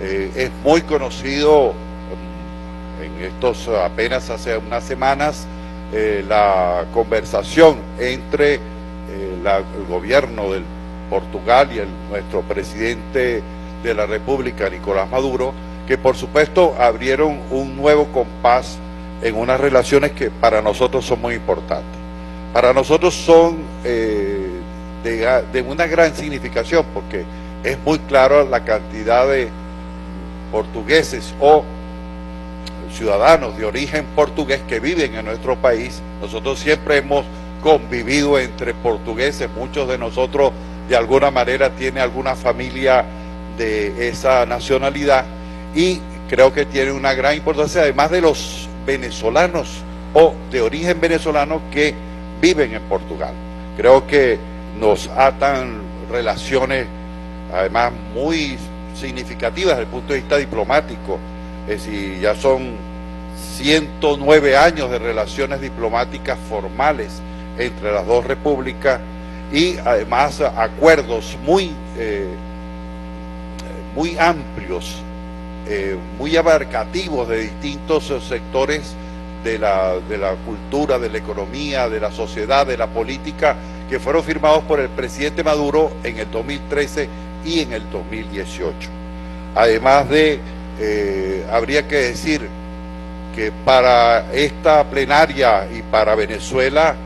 Eh, es muy conocido mm, en estos apenas hace unas semanas eh, la conversación entre eh, el gobierno del Portugal y el, nuestro presidente de la República, Nicolás Maduro, que por supuesto abrieron un nuevo compás en unas relaciones que para nosotros son muy importantes. Para nosotros son eh, de, una gran significación porque es muy claro la cantidad de portugueses o ciudadanos de origen portugués que viven en nuestro país. Nosotros siempre hemos convivido entre portugueses, muchos de nosotros de alguna manera tienen alguna familia de esa nacionalidad y creo que tiene una gran importancia, además de los venezolanos o de origen venezolano que viven en Portugal. Creo que nos atan relaciones además muy significativas desde el punto de vista diplomático. Es decir, ya son 109 años de relaciones diplomáticas formales entre las dos repúblicas y además acuerdos muy, eh, muy amplios, eh, muy abarcativos de distintos sectores de la, de la cultura, de la economía, de la sociedad, de la política, que fueron firmados por el presidente Maduro en el 2013 y en el 2018. Además de, eh, habría que decir que para esta plenaria y para Venezuela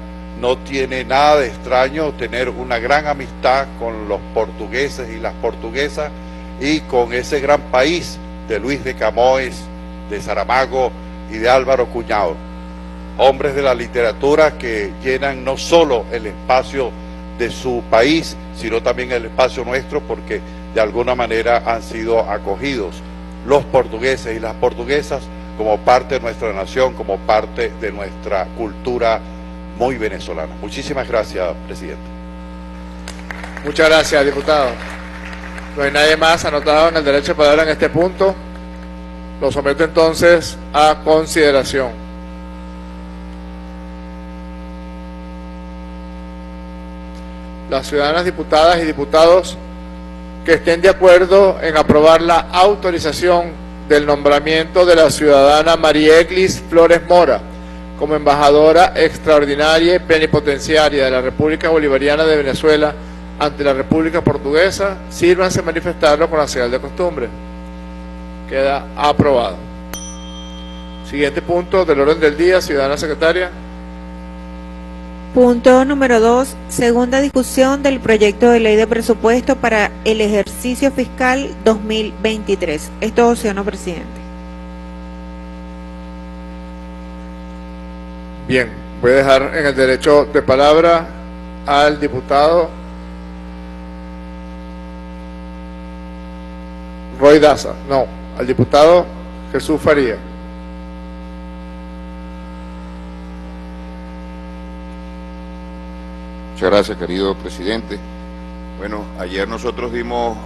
no tiene nada de extraño tener una gran amistad con los portugueses y las portuguesas y con ese gran país de Luis de Camoes, de Saramago y de Álvaro Cuñado, hombres de la literatura que llenan no solo el espacio de su país, sino también el espacio nuestro porque de alguna manera han sido acogidos los portugueses y las portuguesas como parte de nuestra nación, como parte de nuestra cultura muy venezolana. Muchísimas gracias, presidente. Muchas gracias, diputado. No hay nadie más anotado en el derecho de palabra en este punto. Lo someto entonces a consideración. Las ciudadanas diputadas y diputados que estén de acuerdo en aprobar la autorización del nombramiento de la ciudadana María Eglis Flores Mora como embajadora extraordinaria y plenipotenciaria de la República Bolivariana de Venezuela ante la República Portuguesa, sírvanse manifestarlo con la señal de costumbre. Queda aprobado. Siguiente punto del orden del día, ciudadana secretaria. Punto número 2. Segunda discusión del proyecto de ley de presupuesto para el ejercicio fiscal 2023. Esto, señor presidente. Bien, voy a dejar en el derecho de palabra al diputado No, al diputado Jesús Faría. Muchas gracias, querido presidente. Bueno, ayer nosotros dimos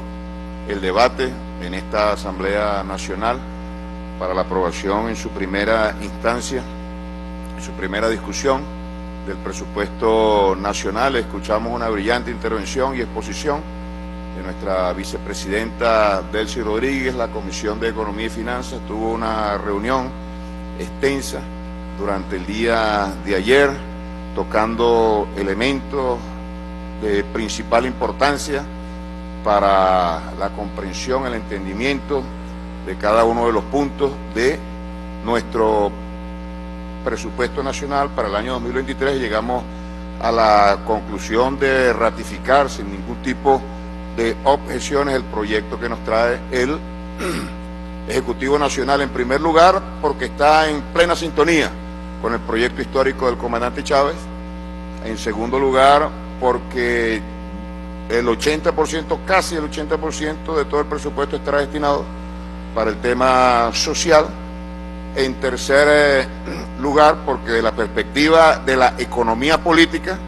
el debate en esta Asamblea Nacional para la aprobación en su primera instancia, su primera discusión del presupuesto nacional. Escuchamos una brillante intervención y exposición de nuestra vicepresidenta Delcy Rodríguez. La Comisión de Economía y Finanzas tuvo una reunión extensa durante el día de ayer tocando elementos de principal importancia para la comprensión, el entendimiento de cada uno de los puntos de nuestro presupuesto nacional para el año 2023 llegamos a la conclusión de ratificar sin ningún tipo de objeciones el proyecto que nos trae el Ejecutivo Nacional en primer lugar porque está en plena sintonía con el proyecto histórico del comandante Chávez. En segundo lugar, porque el 80%, casi el 80% de todo el presupuesto estará destinado para el tema social. En tercer eh, lugar, porque de la perspectiva de la economía política,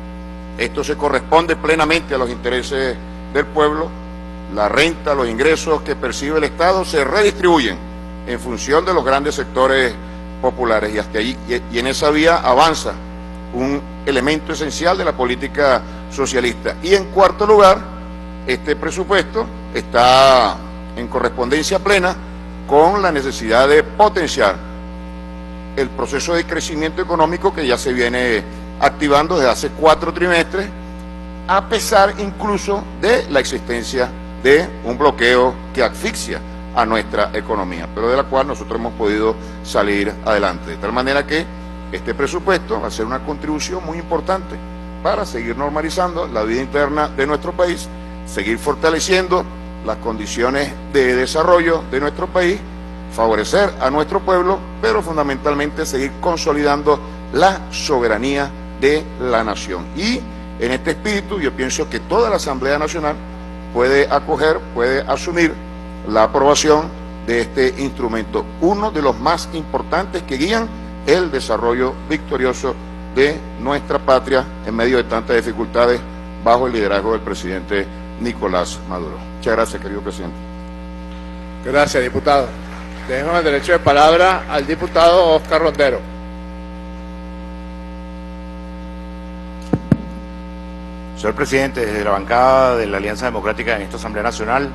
esto se corresponde plenamente a los intereses del pueblo. La renta, los ingresos que percibe el Estado se redistribuyen en función de los grandes sectores populares y hasta ahí y, en esa vía avanza un elemento esencial de la política socialista. Y en cuarto lugar, este presupuesto está en correspondencia plena con la necesidad de potenciar el proceso de crecimiento económico que ya se viene activando desde hace cuatro trimestres, a pesar incluso de la existencia de un bloqueo que asfixia a nuestra economía, pero de la cual nosotros hemos podido salir adelante. De tal manera que este presupuesto va a ser una contribución muy importante para seguir normalizando la vida interna de nuestro país, seguir fortaleciendo las condiciones de desarrollo de nuestro país, favorecer a nuestro pueblo, pero fundamentalmente seguir consolidando la soberanía de la nación. Y en este espíritu yo pienso que toda la Asamblea Nacional puede acoger, puede asumir la aprobación de este instrumento, uno de los más importantes que guían el desarrollo victorioso de nuestra patria en medio de tantas dificultades bajo el liderazgo del presidente Nicolás Maduro. Muchas gracias, querido presidente. Gracias, diputado. Dejo el derecho de palabra al diputado Oscar Rondero. Señor presidente, desde la bancada de la Alianza Democrática en esta Asamblea Nacional,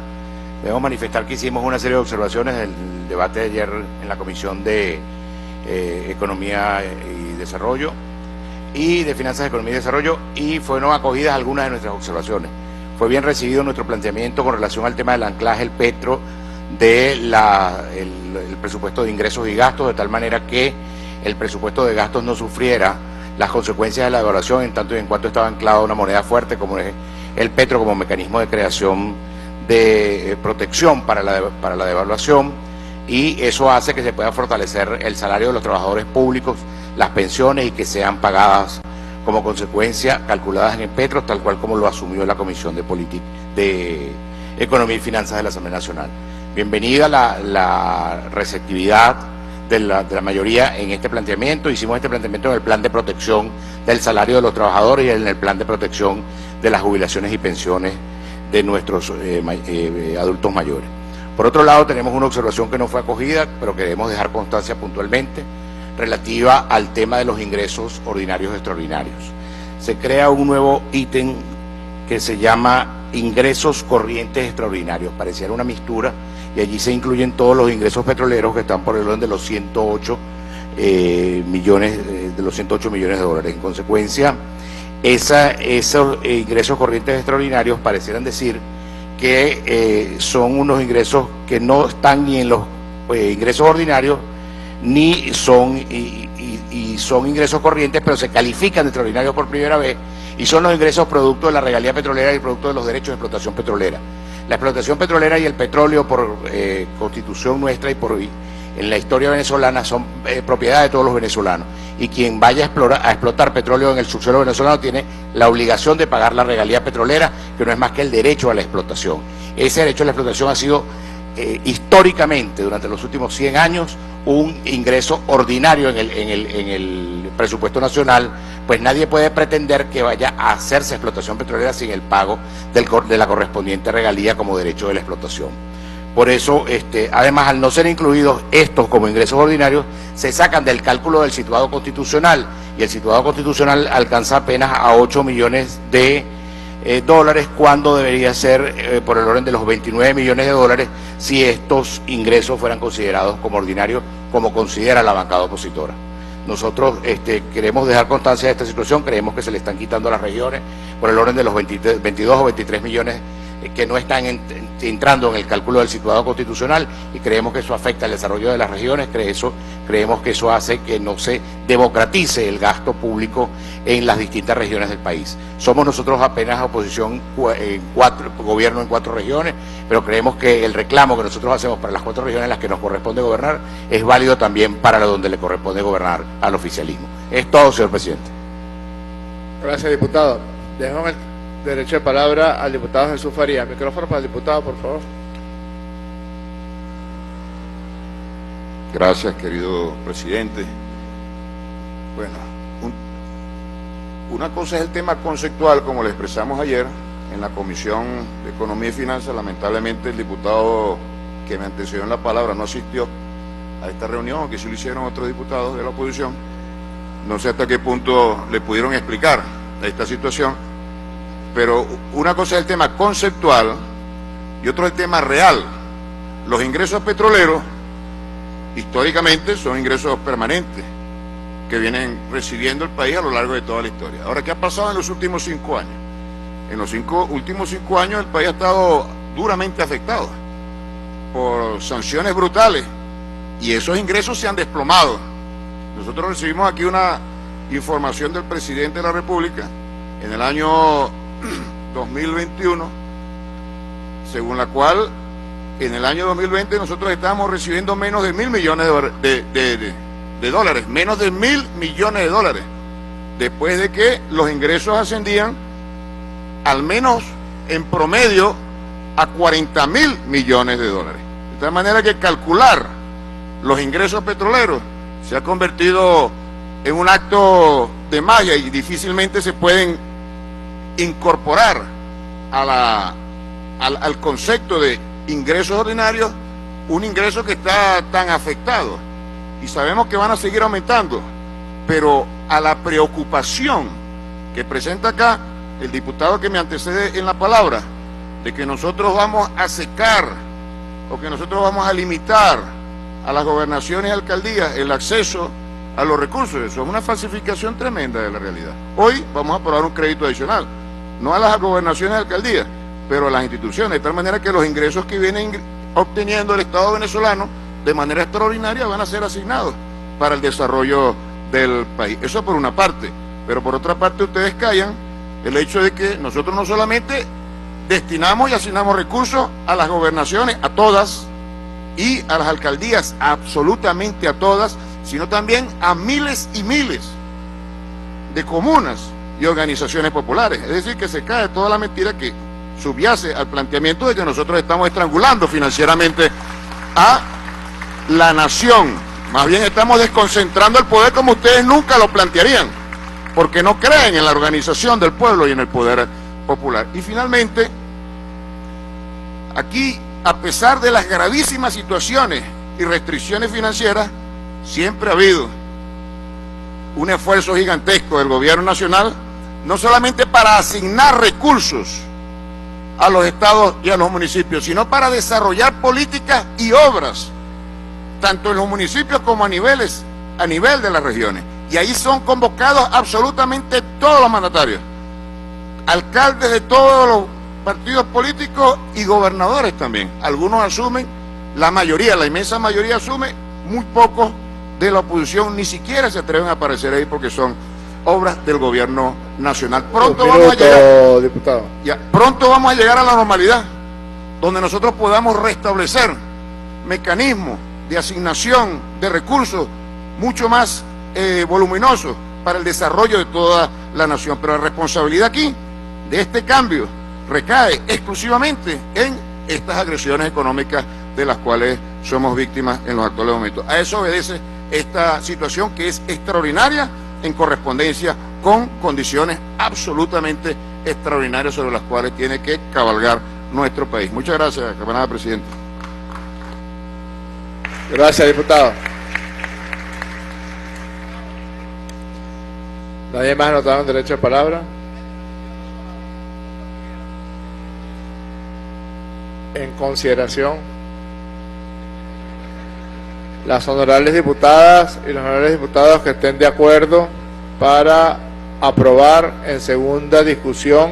debemos manifestar que hicimos una serie de observaciones del debate de ayer en la Comisión de eh, Economía y Desarrollo y de Finanzas, Economía y Desarrollo y fueron acogidas algunas de nuestras observaciones. Fue bien recibido nuestro planteamiento con relación al tema del anclaje, el petro, del el presupuesto de ingresos y gastos, de tal manera que el presupuesto de gastos no sufriera las consecuencias de la devaluación en tanto y en cuanto estaba anclado una moneda fuerte como es el petro como mecanismo de creación de eh, protección para la, para la devaluación y eso hace que se pueda fortalecer el salario de los trabajadores públicos, las pensiones y que sean pagadas como consecuencia calculadas en el petro, tal cual como lo asumió la Comisión de, de Economía y Finanzas de la Asamblea Nacional. Bienvenida la, la receptividad de la, mayoría en este planteamiento. Hicimos este planteamiento en el plan de protección del salario de los trabajadores y en el plan de protección de las jubilaciones y pensiones de nuestros eh, eh, adultos mayores. Por otro lado, tenemos una observación que no fue acogida, pero queremos dejar constancia puntualmente, relativa al tema de los ingresos ordinarios extraordinarios. Se crea un nuevo ítem que se llama ingresos corrientes extraordinarios. Pareciera una mistura y allí se incluyen todos los ingresos petroleros que están por el orden de los 108 eh, millones, de los 108 millones de dólares. En consecuencia, esos ingresos corrientes extraordinarios parecieran decir que eh, son unos ingresos que no están ni en los eh, ingresos ordinarios ni son ingresos corrientes, pero se califican de extraordinarios por primera vez y son los ingresos producto de la regalía petrolera y producto de los derechos de explotación petrolera. La explotación petrolera y el petróleo por eh, constitución nuestra y por en la historia venezolana son eh, propiedad de todos los venezolanos. Y quien vaya a explorar, a explotar petróleo en el subsuelo venezolano tiene la obligación de pagar la regalía petrolera, que no es más que el derecho a la explotación. Ese derecho a la explotación ha sido eh, históricamente, durante los últimos 100 años, un ingreso ordinario en el, en, el, en el presupuesto nacional, pues nadie puede pretender que vaya a hacerse explotación petrolera sin el pago de la correspondiente regalía como derecho de la explotación. Por eso, este, además, al no ser incluidos estos como ingresos ordinarios, se sacan del cálculo del situado constitucional y el situado constitucional alcanza apenas a 8 millones de eh, dólares cuando debería ser eh, por el orden de los 29 millones de dólares si estos ingresos fueran considerados como ordinarios, como considera la bancada opositora. Nosotros este, queremos dejar constancia de esta situación, creemos que se le están quitando a las regiones por el orden de los 22 o 23 millones que no están entrando en el cálculo del situado constitucional y creemos que eso afecta al desarrollo de las regiones, creemos que eso hace que no se democratice el gasto público en las distintas regiones del país. Somos nosotros apenas oposición en cuatro, gobierno en cuatro regiones, pero creemos que el reclamo que nosotros hacemos para las cuatro regiones en las que nos corresponde gobernar es válido también para donde le corresponde gobernar al oficialismo. Es todo, señor presidente. Gracias, diputado. Derecho de palabra al diputado Jesús Faría. Micrófono para el diputado, por favor. Gracias, querido presidente. Bueno, una cosa es el tema conceptual, como le expresamos ayer en la Comisión de Economía y Finanzas. Lamentablemente el diputado que me antecedió en la palabra no asistió a esta reunión, que sí lo hicieron otros diputados de la oposición. No sé hasta qué punto le pudieron explicar esta situación pero una cosa es el tema conceptual y otro es el tema real. Los ingresos petroleros históricamente son ingresos permanentes que vienen recibiendo el país a lo largo de toda la historia. Ahora, ¿qué ha pasado en los últimos cinco años? En los últimos cinco años el país ha estado duramente afectado por sanciones brutales y esos ingresos se han desplomado. Nosotros recibimos aquí una información del presidente de la República en el año 2021, según la cual en el año 2020 nosotros estábamos recibiendo menos de mil millones de, dólares, menos de mil millones de dólares, después de que los ingresos ascendían al menos en promedio a 40 mil millones de dólares. De tal manera que calcular los ingresos petroleros se ha convertido en un acto de magia y difícilmente se pueden incorporar a la, al, concepto de ingresos ordinarios un ingreso que está tan afectado y sabemos que van a seguir aumentando, pero a la preocupación que presenta acá el diputado que me antecede en la palabra, de que nosotros vamos a secar o que nosotros vamos a limitar a las gobernaciones y alcaldías el acceso a los recursos. Eso es una falsificación tremenda de la realidad. Hoy vamos a aprobar un crédito adicional, no a las gobernaciones y alcaldías, pero a las instituciones, de tal manera que los ingresos que vienen obteniendo el Estado venezolano de manera extraordinaria van a ser asignados para el desarrollo del país. Eso por una parte, pero por otra parte ustedes callan el hecho de que nosotros no solamente destinamos y asignamos recursos a las gobernaciones, a todas, y a las alcaldías, absolutamente a todas, sino también a miles y miles de comunas y organizaciones populares. Es decir, que se cae toda la mentira que subyace al planteamiento de que nosotros estamos estrangulando financieramente a la nación. Más bien estamos desconcentrando el poder como ustedes nunca lo plantearían, porque no creen en la organización del pueblo y en el poder popular. Y finalmente, aquí, a pesar de las gravísimas situaciones y restricciones financieras, siempre ha habido un esfuerzo gigantesco del gobierno nacional, no solamente para asignar recursos a los estados y a los municipios, sino para desarrollar políticas y obras, tanto en los municipios como a niveles, a nivel de las regiones. Y ahí son convocados absolutamente todos los mandatarios, alcaldes de todos los partidos políticos y gobernadores también. Algunos asumen, la mayoría, la inmensa mayoría asume, muy pocos de la oposición ni siquiera se atreven a aparecer ahí porque son obras del gobierno nacional. Pronto vamos a llegar, diputado. ya, pronto vamos a llegar a la normalidad, donde nosotros podamos restablecer mecanismos de asignación de recursos mucho más eh, voluminosos para el desarrollo de toda la nación. Pero la responsabilidad aquí de este cambio recae exclusivamente en estas agresiones económicas de las cuales somos víctimas en los actuales momentos. A eso obedece esta situación que es extraordinaria en correspondencia con condiciones absolutamente extraordinarias sobre las cuales tiene que cabalgar nuestro país. Muchas gracias, camarada presidente. Gracias, diputado. ¿Nadie más anotado en derecho de palabra? En consideración, las honorables diputadas y los honorables diputados que estén de acuerdo para aprobar en segunda discusión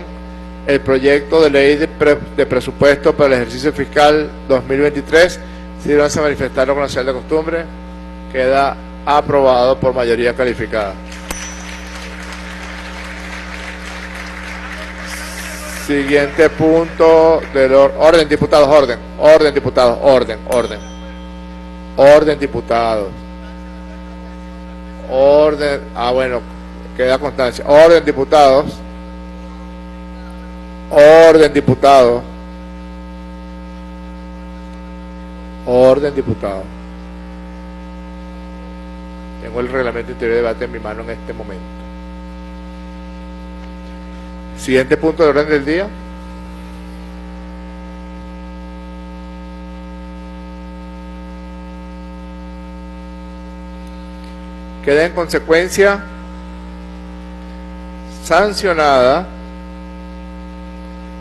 el proyecto de ley de, pre- de presupuesto para el ejercicio fiscal 2023, si van a manifestarlo con la señal de costumbre, queda aprobado por mayoría calificada. Siguiente punto del or- orden, diputados, orden, orden, diputados, orden, orden, orden, diputados, orden, ah, bueno, queda constancia, orden, diputados, orden, diputados, orden, diputados. Tengo el reglamento interior de debate en mi mano en este momento. Siguiente punto de orden del día. Queda en consecuencia sancionada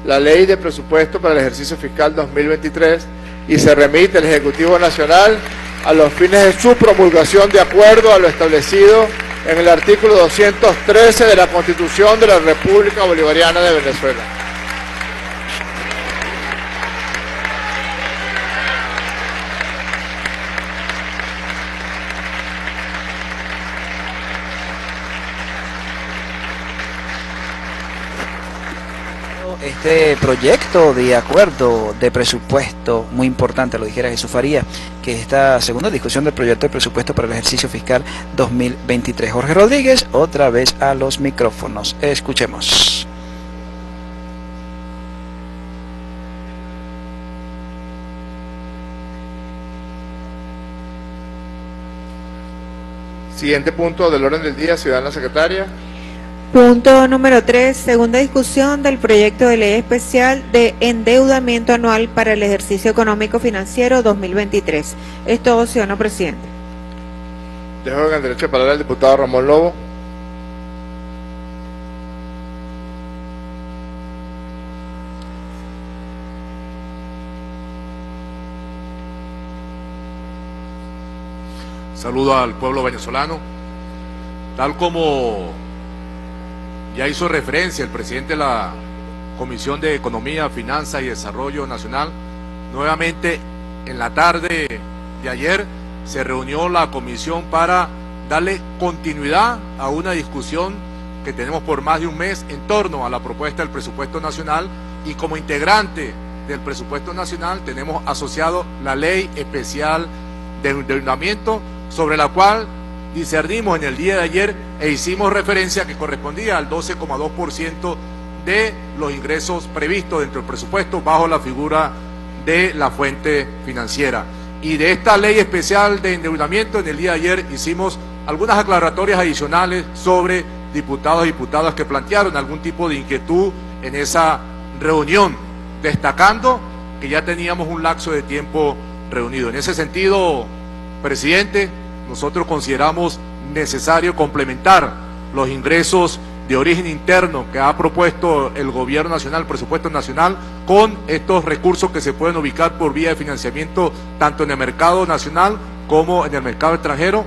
la ley de presupuesto para el ejercicio fiscal 2023 y se remite al Ejecutivo Nacional a los fines de su promulgación de acuerdo a lo establecido en el artículo 213 de la Constitución de la República Bolivariana de Venezuela. Este proyecto de acuerdo de presupuesto, muy importante, lo dijera Jesús Faría, que es esta segunda discusión del proyecto de presupuesto para el ejercicio fiscal 2023. Jorge Rodríguez, otra vez a los micrófonos. Escuchemos. Siguiente punto del orden del día, ciudadana secretaria. Punto número 3. Segunda discusión del proyecto de ley especial de endeudamiento anual para el ejercicio económico financiero 2023. Es todo, señor presidente. Dejo en el derecho de palabra al diputado Ramón Lobo. Saludo al pueblo venezolano. Tal como ya hizo referencia el presidente de la Comisión de Economía, Finanzas y Desarrollo Nacional, nuevamente en la tarde de ayer se reunió la comisión para darle continuidad a una discusión que tenemos por más de un mes en torno a la propuesta del presupuesto nacional. Y como integrante del presupuesto nacional tenemos asociado la ley especial de endeudamiento sobre la cual discernimos en el día de ayer e hicimos referencia que correspondía al 12,2% de los ingresos previstos dentro del presupuesto bajo la figura de la fuente financiera. Y de esta ley especial de endeudamiento, en el día de ayer hicimos algunas aclaratorias adicionales sobre diputados y diputadas que plantearon algún tipo de inquietud en esa reunión, destacando que ya teníamos un lapso de tiempo reunido. En ese sentido, presidente, nosotros consideramos necesario complementar los ingresos de origen interno que ha propuesto el gobierno nacional, el presupuesto nacional, con estos recursos que se pueden ubicar por vía de financiamiento tanto en el mercado nacional como en el mercado extranjero,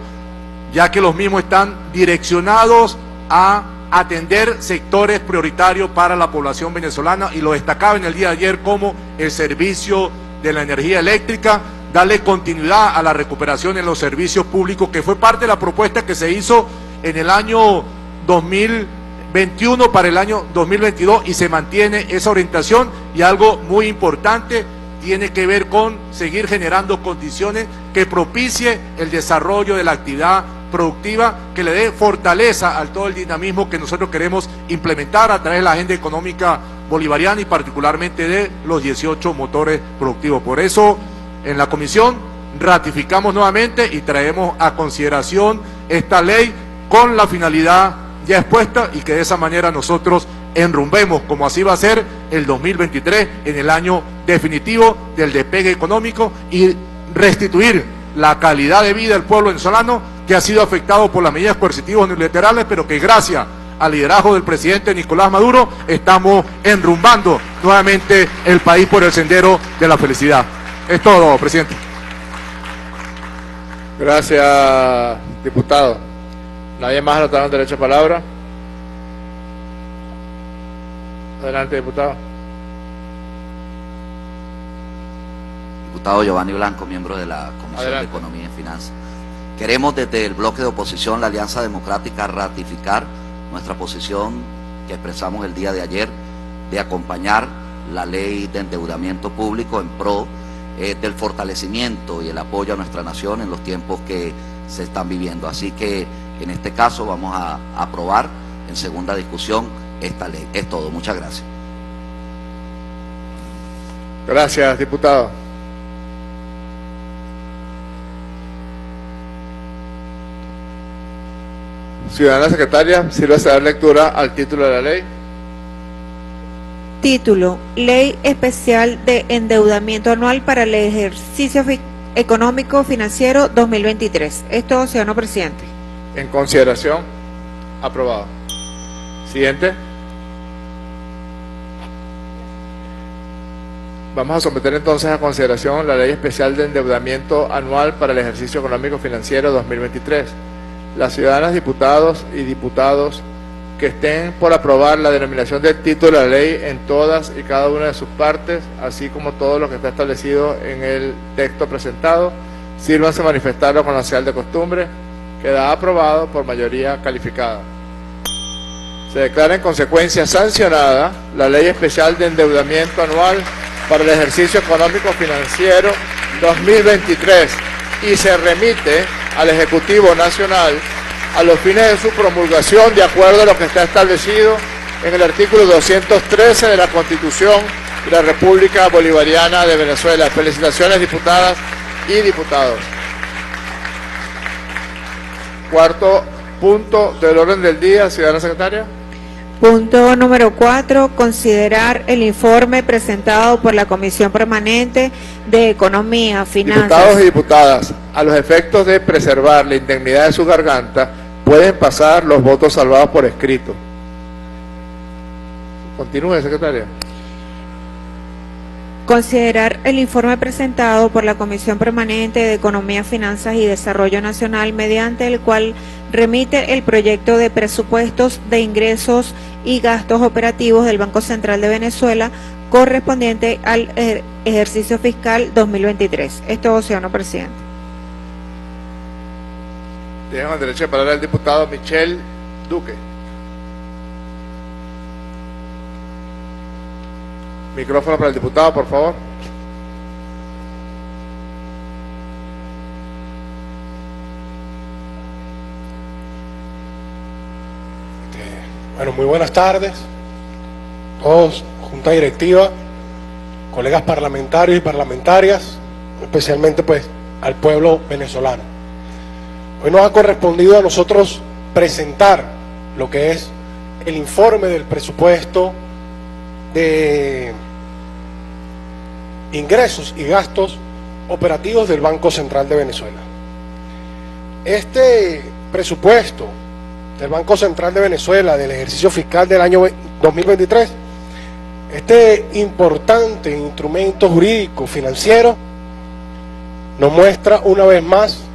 ya que los mismos están direccionados a atender sectores prioritarios para la población venezolana y lo destacaba en el día de ayer como el servicio de la energía eléctrica, darle continuidad a la recuperación en los servicios públicos, que fue parte de la propuesta que se hizo en el año 2000 21 para el año 2022 y se mantiene esa orientación y algo muy importante tiene que ver con seguir generando condiciones que propicie el desarrollo de la actividad productiva, que le dé fortaleza al todo el dinamismo que nosotros queremos implementar a través de la agenda económica bolivariana y particularmente de los 18 motores productivos. Por eso, en la comisión ratificamos nuevamente y traemos a consideración esta ley con la finalidad ya expuesta y que de esa manera nosotros enrumbemos, como así va a ser el 2023, en el año definitivo del despegue económico y restituir la calidad de vida del pueblo venezolano que ha sido afectado por las medidas coercitivas unilaterales, pero que gracias al liderazgo del presidente Nicolás Maduro estamos enrumbando nuevamente el país por el sendero de la felicidad. Es todo, presidente. Gracias, diputado. ¿Nadie más anotaron derecho a palabra? Adelante, diputado. Diputado Giovanni Blanco, miembro de la Comisión de Economía y Finanzas. Queremos desde el bloque de oposición, la Alianza Democrática, ratificar nuestra posición que expresamos el día de ayer de acompañar la ley de endeudamiento público en pro eh, del fortalecimiento y el apoyo a nuestra nación en los tiempos que se están viviendo. Así que en este caso vamos a aprobar en segunda discusión esta ley. Es todo. Muchas gracias. Gracias, diputado. Ciudadana secretaria, sirve a dar lectura al título de la ley. Título, Ley Especial de Endeudamiento Anual para el Ejercicio Económico Financiero 2023. Esto, señor presidente. En consideración, aprobado. Siguiente. Vamos a someter entonces a consideración la Ley Especial de Endeudamiento Anual para el Ejercicio Económico Financiero 2023. Las ciudadanas diputados y diputados que estén por aprobar la denominación del título de la ley en todas y cada una de sus partes, así como todo lo que está establecido en el texto presentado, sírvanse manifestarlo con la señal de costumbre. Queda aprobado por mayoría calificada. Se declara en consecuencia sancionada la Ley Especial de Endeudamiento Anual para el Ejercicio Económico Financiero 2023 y se remite al Ejecutivo Nacional a los fines de su promulgación de acuerdo a lo que está establecido en el artículo 213 de la Constitución de la República Bolivariana de Venezuela. Felicitaciones diputadas y diputados. Cuarto punto del orden del día, ciudadana secretaria. Punto número cuatro, considerar el informe presentado por la Comisión Permanente de Economía, Finanzas. Diputados y diputadas, a los efectos de preservar la integridad de su garganta, pueden pasar los votos salvados por escrito. Continúe, secretaria. Considerar el informe presentado por la Comisión Permanente de Economía, Finanzas y Desarrollo Nacional, mediante el cual remite el proyecto de presupuestos de ingresos y gastos operativos del Banco Central de Venezuela correspondiente al eh, ejercicio fiscal 2023. Esto, señor presidente. Tiene el derecho de palabra el diputado Michel Duque. Micrófono para el diputado, por favor. Este, bueno, muy buenas tardes. Todos, junta directiva, colegas parlamentarios y parlamentarias, especialmente pues al pueblo venezolano. Hoy nos ha correspondido a nosotros presentar lo que es el informe del presupuesto de ingresos y gastos operativos del Banco Central de Venezuela. Este presupuesto del Banco Central de Venezuela del ejercicio fiscal del año 2023, este importante instrumento jurídico financiero nos muestra una vez más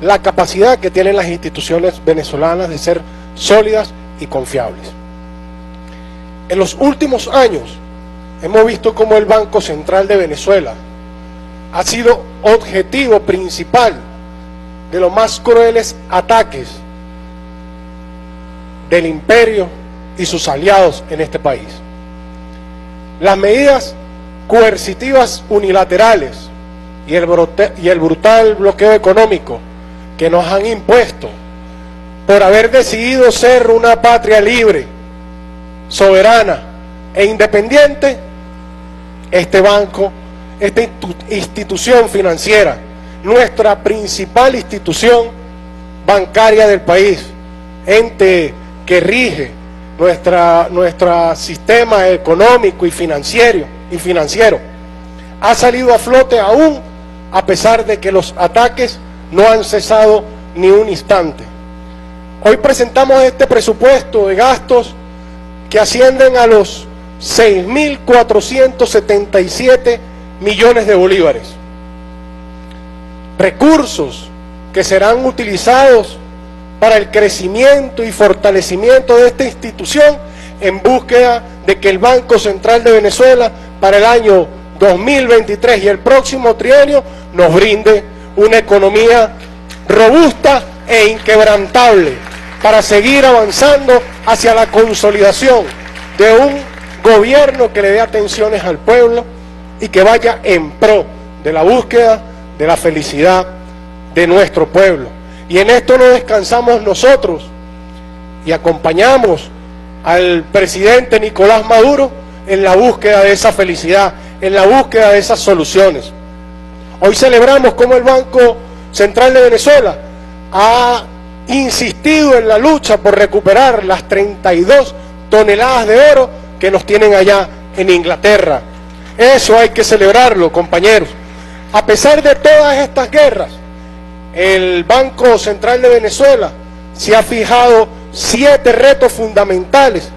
la capacidad que tienen las instituciones venezolanas de ser sólidas y confiables. En los últimos años hemos visto cómo el Banco Central de Venezuela ha sido objetivo principal de los más crueles ataques del imperio y sus aliados en este país. Las medidas coercitivas unilaterales y el, y el brutal bloqueo económico que nos han impuesto por haber decidido ser una patria libre, soberana e independiente, este banco, esta institución financiera, nuestra principal institución bancaria del país, ente que rige nuestra, nuestro sistema económico y financiero, y financiero, ha salido a flote aún a pesar de que los ataques no han cesado ni un instante. Hoy presentamos este presupuesto de gastos que ascienden a los 6.477 millones de bolívares. Recursos que serán utilizados para el crecimiento y fortalecimiento de esta institución en búsqueda de que el Banco Central de Venezuela para el año 2023 y el próximo trienio nos brinde una economía robusta e inquebrantable para seguir avanzando hacia la consolidación de un gobierno que le dé atenciones al pueblo y que vaya en pro de la búsqueda de la felicidad de nuestro pueblo. Y en esto no descansamos nosotros y acompañamos al presidente Nicolás Maduro en la búsqueda de esa felicidad, en la búsqueda de esas soluciones. Hoy celebramos como el Banco Central de Venezuela ha insistido en la lucha por recuperar las 32 toneladas de oro que nos tienen allá en Inglaterra. Eso hay que celebrarlo, compañeros. A pesar de todas estas guerras, el Banco Central de Venezuela se ha fijado siete retos fundamentales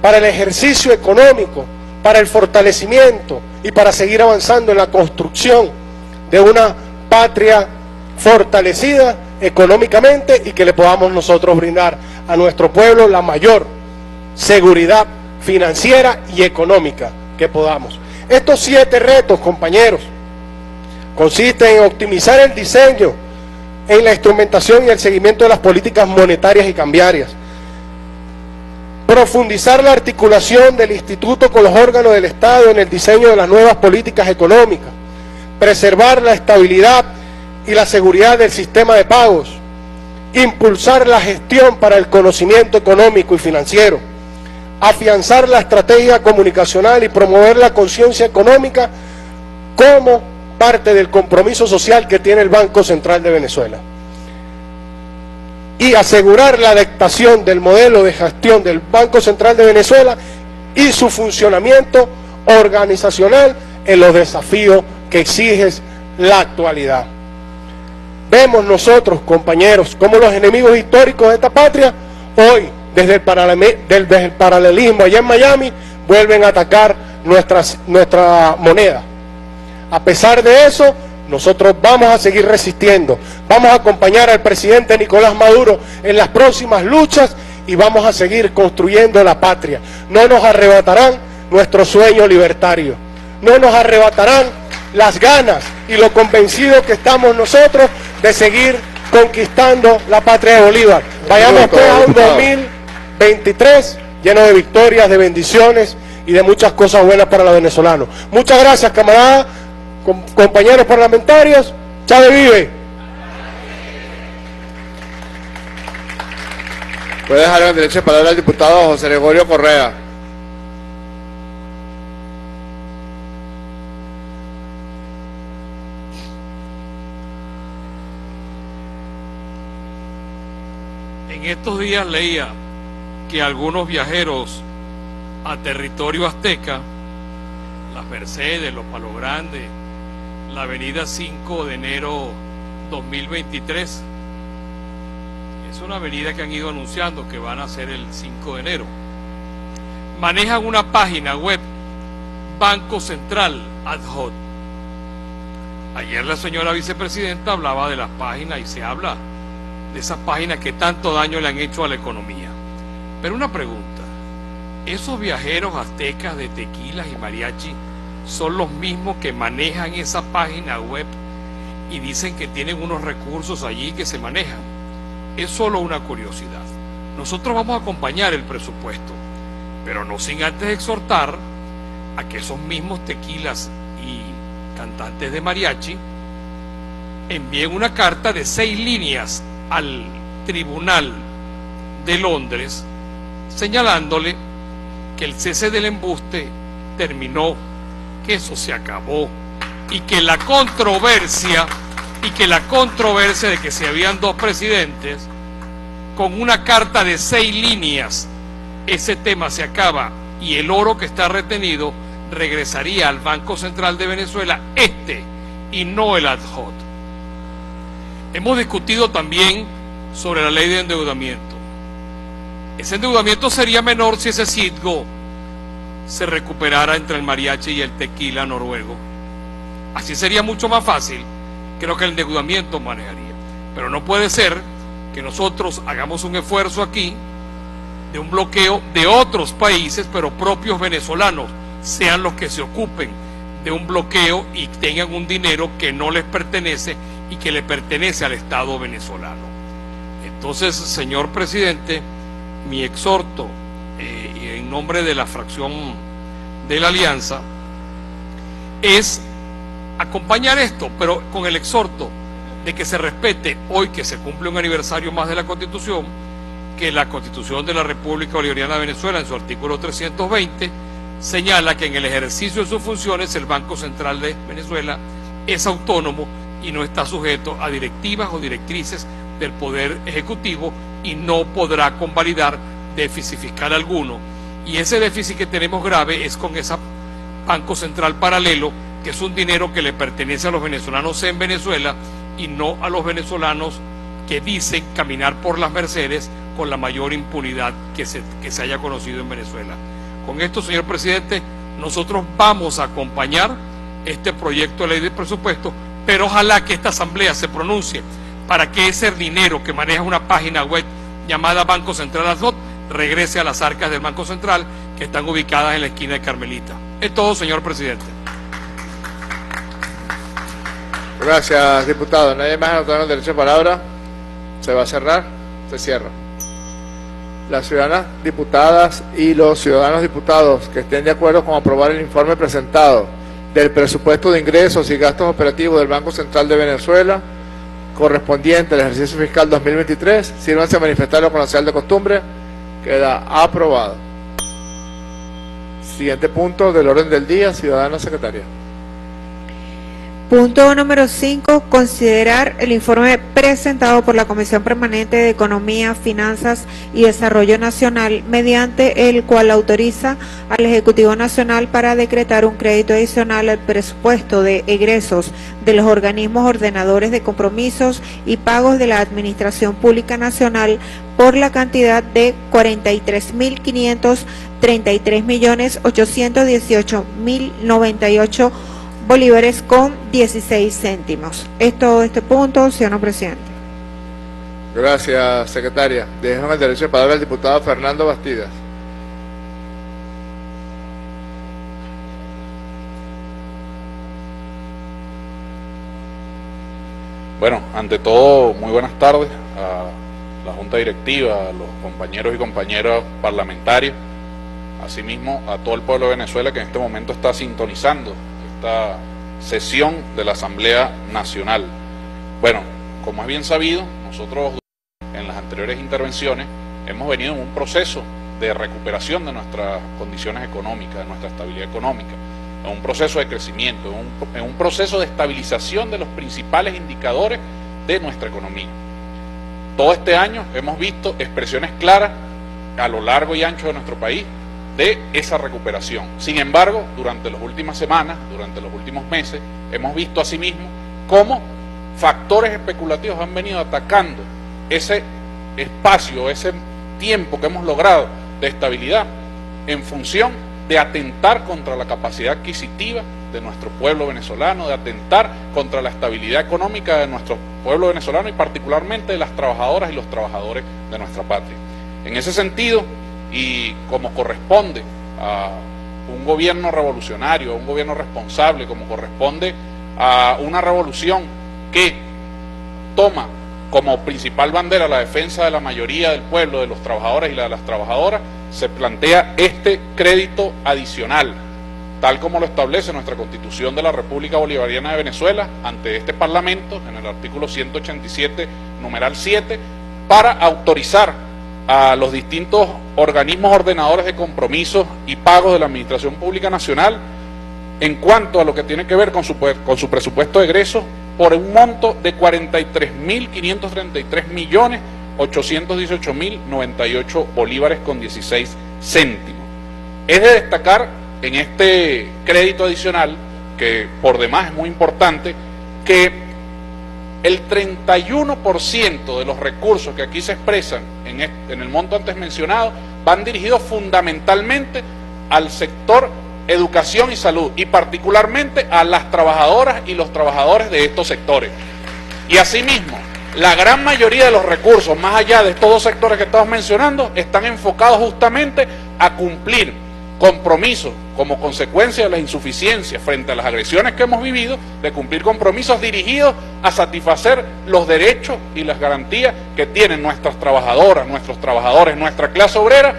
para el ejercicio económico, para el fortalecimiento y para seguir avanzando en la construcción de una patria fortalecida económicamente y que le podamos nosotros brindar a nuestro pueblo la mayor seguridad financiera y económica que podamos. Estos siete retos, compañeros, consisten en optimizar el diseño, en la instrumentación y el seguimiento de las políticas monetarias y cambiarias, profundizar la articulación del instituto con los órganos del Estado en el diseño de las nuevas políticas económicas, preservar la estabilidad y la seguridad del sistema de pagos, impulsar la gestión para el conocimiento económico y financiero, afianzar la estrategia comunicacional y promover la conciencia económica como parte del compromiso social que tiene el Banco Central de Venezuela. Y asegurar la adaptación del modelo de gestión del Banco Central de Venezuela y su funcionamiento organizacional en los desafíos que exige la actualidad. Vemos nosotros, compañeros, como los enemigos históricos de esta patria, hoy, desde el, paralelismo allá en Miami, vuelven a atacar nuestra, nuestra moneda. A pesar de eso, nosotros vamos a seguir resistiendo, vamos a acompañar al presidente Nicolás Maduro en las próximas luchas y vamos a seguir construyendo la patria. No nos arrebatarán nuestro sueño libertario, no nos arrebatarán las ganas y lo convencidos que estamos nosotros de seguir conquistando la patria de Bolívar. Vayamos pues a un 2023 lleno de victorias, de bendiciones y de muchas cosas buenas para los venezolanos. Muchas gracias, camaradas, compañeros parlamentarios. Chávez vive. Puede dejar en derecho de palabra al diputado José Gregorio Correa. En estos días leía que algunos viajeros a territorio azteca, las Mercedes, los Palos Grandes, la avenida 5 de enero 2023, es una avenida que han ido anunciando que van a ser el 5 de enero, manejan una página web, Banco Central Ad hoc. Ayer la señora vicepresidenta hablaba de las páginas y se habla de esas páginas que tanto daño le han hecho a la economía. Pero una pregunta, ¿esos viajeros aztecas de tequilas y mariachi son los mismos que manejan esa página web y dicen que tienen unos recursos allí que se manejan? Es solo una curiosidad. Nosotros vamos a acompañar el presupuesto, pero no sin antes exhortar a que esos mismos tequilas y cantantes de mariachi envíen una carta de seis líneas al Tribunal de Londres señalándole que el cese del embuste terminó, que eso se acabó y que la controversia y que la controversia de que se habían dos presidentes con una carta de seis líneas ese tema se acaba y el oro que está retenido regresaría al Banco Central de Venezuela este y no el ad hoc. Hemos discutido también sobre la ley de endeudamiento. Ese endeudamiento sería menor si ese Citgo se recuperara entre el mariachi y el tequila noruego. Así sería mucho más fácil que lo que el endeudamiento manejaría. Pero no puede ser que nosotros hagamos un esfuerzo aquí de un bloqueo de otros países, pero propios venezolanos sean los que se ocupen de un bloqueo y tengan un dinero que no les pertenece y que le pertenece al Estado venezolano. Entonces, señor presidente, mi exhorto eh, en nombre de la fracción de la Alianza es acompañar esto, pero con el exhorto de que se respete hoy que se cumple un aniversario más de la Constitución, que la Constitución de la República Bolivariana de Venezuela en su artículo 320 señala que en el ejercicio de sus funciones el Banco Central de Venezuela es autónomo y no está sujeto a directivas o directrices del Poder Ejecutivo y no podrá convalidar déficit fiscal alguno. Y ese déficit que tenemos grave es con ese Banco Central paralelo, que es un dinero que le pertenece a los venezolanos en Venezuela y no a los venezolanos que dicen caminar por las Mercedes con la mayor impunidad que se, que se haya conocido en Venezuela. Con esto, señor presidente, nosotros vamos a acompañar este proyecto de ley de presupuesto pero ojalá que esta asamblea se pronuncie para que ese dinero que maneja una página web llamada Banco Central Azot regrese a las arcas del Banco Central que están ubicadas en la esquina de Carmelita. Es todo, señor presidente. Gracias, diputado. Nadie más anotado el derecho de palabra. Se va a cerrar. Se cierra. Las ciudadanas diputadas y los ciudadanos diputados que estén de acuerdo con aprobar el informe presentado del presupuesto de ingresos y gastos operativos del Banco Central de Venezuela correspondiente al ejercicio fiscal 2023, sírvanse a manifestarlo con la señal de costumbre, queda aprobado. Siguiente punto del orden del día, ciudadana secretaria. Punto número 5. Considerar el informe presentado por la Comisión Permanente de Economía, Finanzas y Desarrollo Nacional, mediante el cual autoriza al Ejecutivo Nacional para decretar un crédito adicional al presupuesto de egresos de los organismos ordenadores de compromisos y pagos de la Administración Pública Nacional por la cantidad de 43.533 millones 818 mil 98 bolívares con 16 céntimos. Es todo este punto, señor presidente. Gracias, secretaria. Dejamos el derecho de palabra al diputado Fernando Bastidas. Bueno, ante todo, muy buenas tardes a la Junta Directiva, a los compañeros y compañeras parlamentarios, asimismo a todo el pueblo de Venezuela que en este momento está sintonizando esta sesión de la Asamblea Nacional. Bueno, como es bien sabido, nosotros en las anteriores intervenciones hemos venido en un proceso de recuperación de nuestras condiciones económicas, de nuestra estabilidad económica, en un proceso de crecimiento, en un, en un proceso de estabilización de los principales indicadores de nuestra economía. Todo este año hemos visto expresiones claras a lo largo y ancho de nuestro país de esa recuperación. Sin embargo, durante las últimas semanas, durante los últimos meses, hemos visto asimismo cómo factores especulativos han venido atacando ese espacio, ese tiempo que hemos logrado de estabilidad en función de atentar contra la capacidad adquisitiva de nuestro pueblo venezolano, de atentar contra la estabilidad económica de nuestro pueblo venezolano y particularmente de las trabajadoras y los trabajadores de nuestra patria. En ese sentido, y como corresponde a un gobierno revolucionario, un gobierno responsable, como corresponde a una revolución que toma como principal bandera la defensa de la mayoría del pueblo, de los trabajadores y de las trabajadoras, se plantea este crédito adicional, tal como lo establece nuestra Constitución de la República Bolivariana de Venezuela ante este Parlamento, en el artículo 187, numeral 7, para autorizar a los distintos organismos ordenadores de compromisos y pagos de la Administración Pública Nacional en cuanto a lo que tiene que ver con su, con su presupuesto de egresos por un monto de 43.533 millones 818.098 bolívares con 16 céntimos. Es de destacar en este crédito adicional, que por demás es muy importante, que el 31% de los recursos que aquí se expresan en, en el monto antes mencionado van dirigidos fundamentalmente al sector educación y salud y particularmente a las trabajadoras y los trabajadores de estos sectores. Y asimismo, la gran mayoría de los recursos, más allá de estos dos sectores que estamos mencionando, están enfocados justamente a cumplir compromisos como consecuencia de la insuficiencia frente a las agresiones que hemos vivido, de cumplir compromisos dirigidos a satisfacer los derechos y las garantías que tienen nuestras trabajadoras, nuestros trabajadores, nuestra clase obrera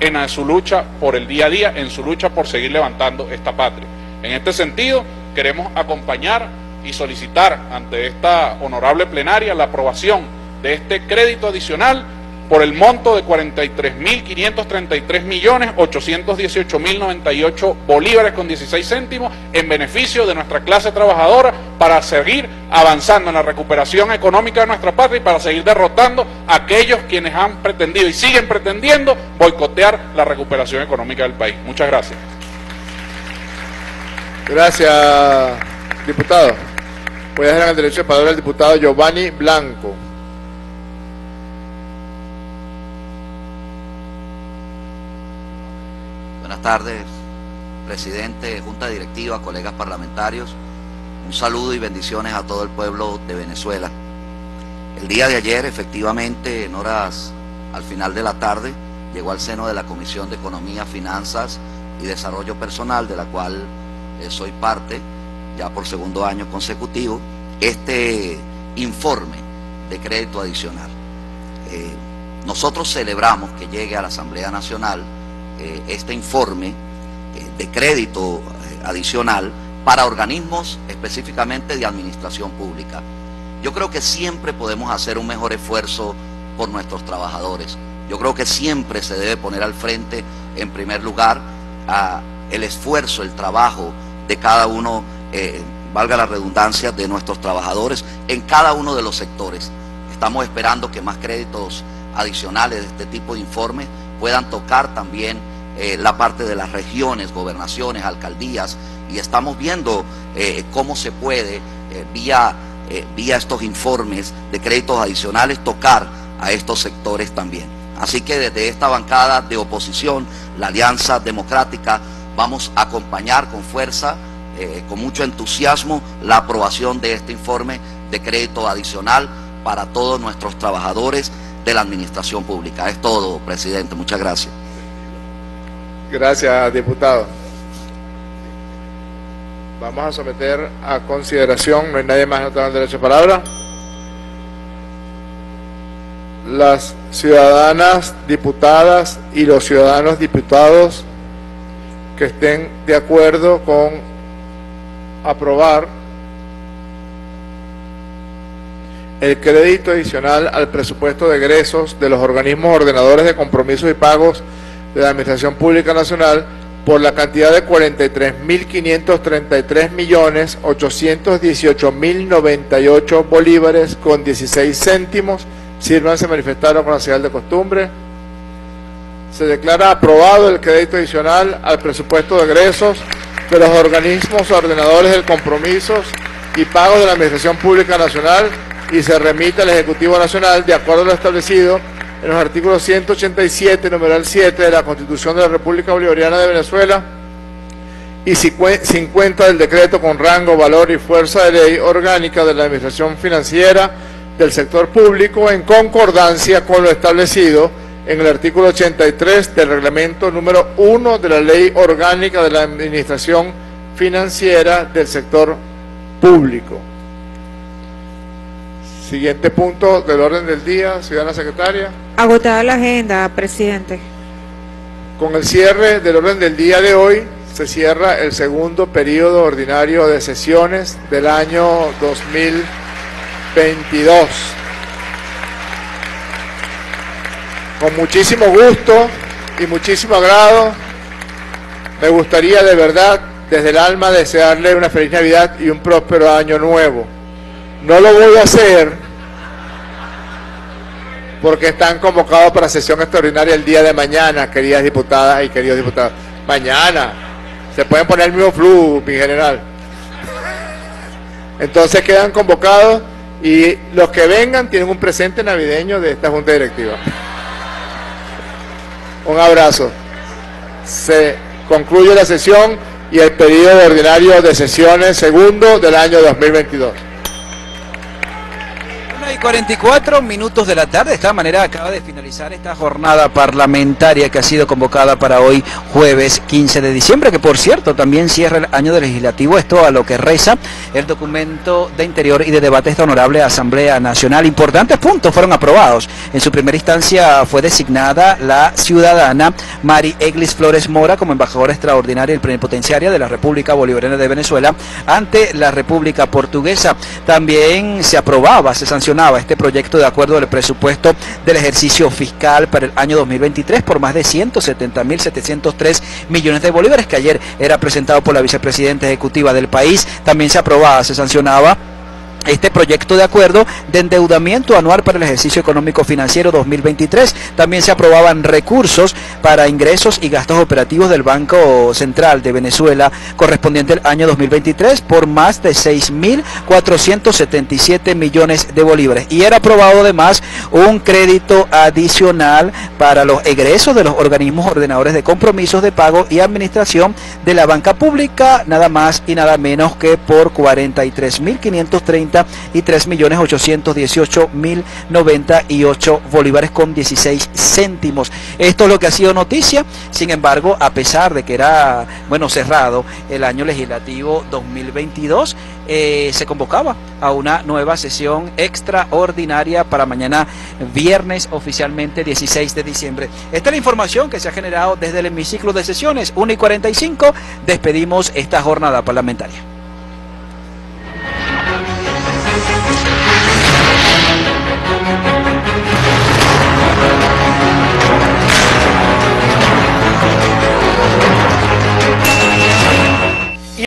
en su lucha por el día a día, en su lucha por seguir levantando esta patria. En este sentido, queremos acompañar y solicitar ante esta honorable plenaria la aprobación de este crédito adicional por el monto de 43.533 millones 818.098 bolívares con 16 céntimos en beneficio de nuestra clase trabajadora para seguir avanzando en la recuperación económica de nuestra patria y para seguir derrotando a aquellos quienes han pretendido y siguen pretendiendo boicotear la recuperación económica del país. Muchas gracias. Gracias, diputado. Voy a dejar el derecho de palabra al diputado Giovanni Blanco. Buenas tardes, presidente, junta directiva, colegas parlamentarios. Un saludo y bendiciones a todo el pueblo de Venezuela. El día de ayer, efectivamente, en horas al final de la tarde, llegó al seno de la Comisión de Economía, Finanzas y Desarrollo Personal, de la cual eh, soy parte ya por segundo año consecutivo, este informe de crédito adicional. Eh, nosotros celebramos que llegue a la Asamblea Nacional eh, este informe eh, de crédito eh, adicional para organismos específicamente de administración pública. Yo creo que siempre podemos hacer un mejor esfuerzo por nuestros trabajadores. Yo creo que siempre se debe poner al frente, en primer lugar, el esfuerzo, el trabajo de cada uno valga la redundancia, de nuestros trabajadores en cada uno de los sectores. Estamos esperando que más créditos adicionales de este tipo de informes puedan tocar también eh, la parte de las regiones, gobernaciones, alcaldías, y estamos viendo eh, cómo se puede, eh, vía, vía estos informes de créditos adicionales, tocar a estos sectores también. Así que desde esta bancada de oposición, la Alianza Democrática, vamos a acompañar con fuerza, con mucho entusiasmo, la aprobación de este informe de crédito adicional para todos nuestros trabajadores de la administración pública. Es todo, presidente. Muchas gracias. Gracias, diputado. Vamos a someter a consideración, no hay nadie más que no derecho a palabra. Las ciudadanas diputadas y los ciudadanos diputados que estén de acuerdo con aprobar el crédito adicional al presupuesto de egresos de los organismos ordenadores de compromisos y pagos de la Administración Pública Nacional por la cantidad de 43.533 millones 818.098 bolívares con 16 céntimos. Sírvanse manifestaron con la señal de costumbre. Se declara aprobado el crédito adicional al presupuesto de egresos de los organismos ordenadores de compromisos y pagos de la Administración Pública Nacional y se remite al Ejecutivo Nacional de acuerdo a lo establecido en los artículos 187, numeral 7 de la Constitución de la República Bolivariana de Venezuela y 50 del decreto con rango, valor y fuerza de ley orgánica de la Administración Financiera del sector público en concordancia con lo establecido en el artículo 83 del reglamento número 1 de la Ley Orgánica de la Administración Financiera del sector público. Siguiente punto del orden del día, ciudadana secretaria. Agotada la agenda, presidente. Con el cierre del orden del día de hoy, se cierra el segundo periodo ordinario de sesiones del año 2022. Con muchísimo gusto y muchísimo agrado, me gustaría de verdad, desde el alma, desearle una feliz Navidad y un próspero año nuevo no lo voy a hacer porque están convocados para sesión extraordinaria el día de mañana, queridas diputadas y queridos diputados. Mañana. Se pueden poner el mismo flujo, mi general. Entonces quedan convocados y los que vengan tienen un presente navideño de esta Junta Directiva. Un abrazo. Se concluye la sesión y el periodo ordinario de sesiones segundo del año 2022 y 44 minutos de la tarde. De esta manera acaba de finalizar esta jornada parlamentaria que ha sido convocada para hoy, jueves 15 de diciembre, que por cierto también cierra el año legislativo. Esto a lo que reza el documento de interior y de debate de esta honorable Asamblea Nacional. Importantes puntos fueron aprobados. En su primera instancia fue designada la ciudadana Mari Eglis Flores Mora como embajadora extraordinaria y plenipotenciaria de la República Bolivariana de Venezuela ante la República Portuguesa. También se aprobaba, se sancionaba este proyecto de acuerdo del presupuesto del ejercicio fiscal para el año 2023 por más de 170.703 millones de bolívares que ayer era presentado por la vicepresidenta ejecutiva del país. También se aprobaba, se sancionaba este proyecto de acuerdo de endeudamiento anual para el ejercicio económico financiero 2023. También se aprobaban recursos para ingresos y gastos operativos del Banco Central de Venezuela correspondiente al año 2023 por más de 6.477 millones de bolívares. Y era aprobado además un crédito adicional para los egresos de los organismos ordenadores de compromisos de pago y administración de la banca pública, nada más y nada menos que por 43.530 y 3.818.098 bolívares con 16 céntimos. Esto es lo que ha sido noticia. Sin embargo, a pesar de que era, bueno, cerrado el año legislativo 2022, eh, se convocaba a una nueva sesión extraordinaria para mañana viernes oficialmente 16 de diciembre. Esta es la información que se ha generado desde el hemiciclo de sesiones 1 y 45. Despedimos esta jornada parlamentaria.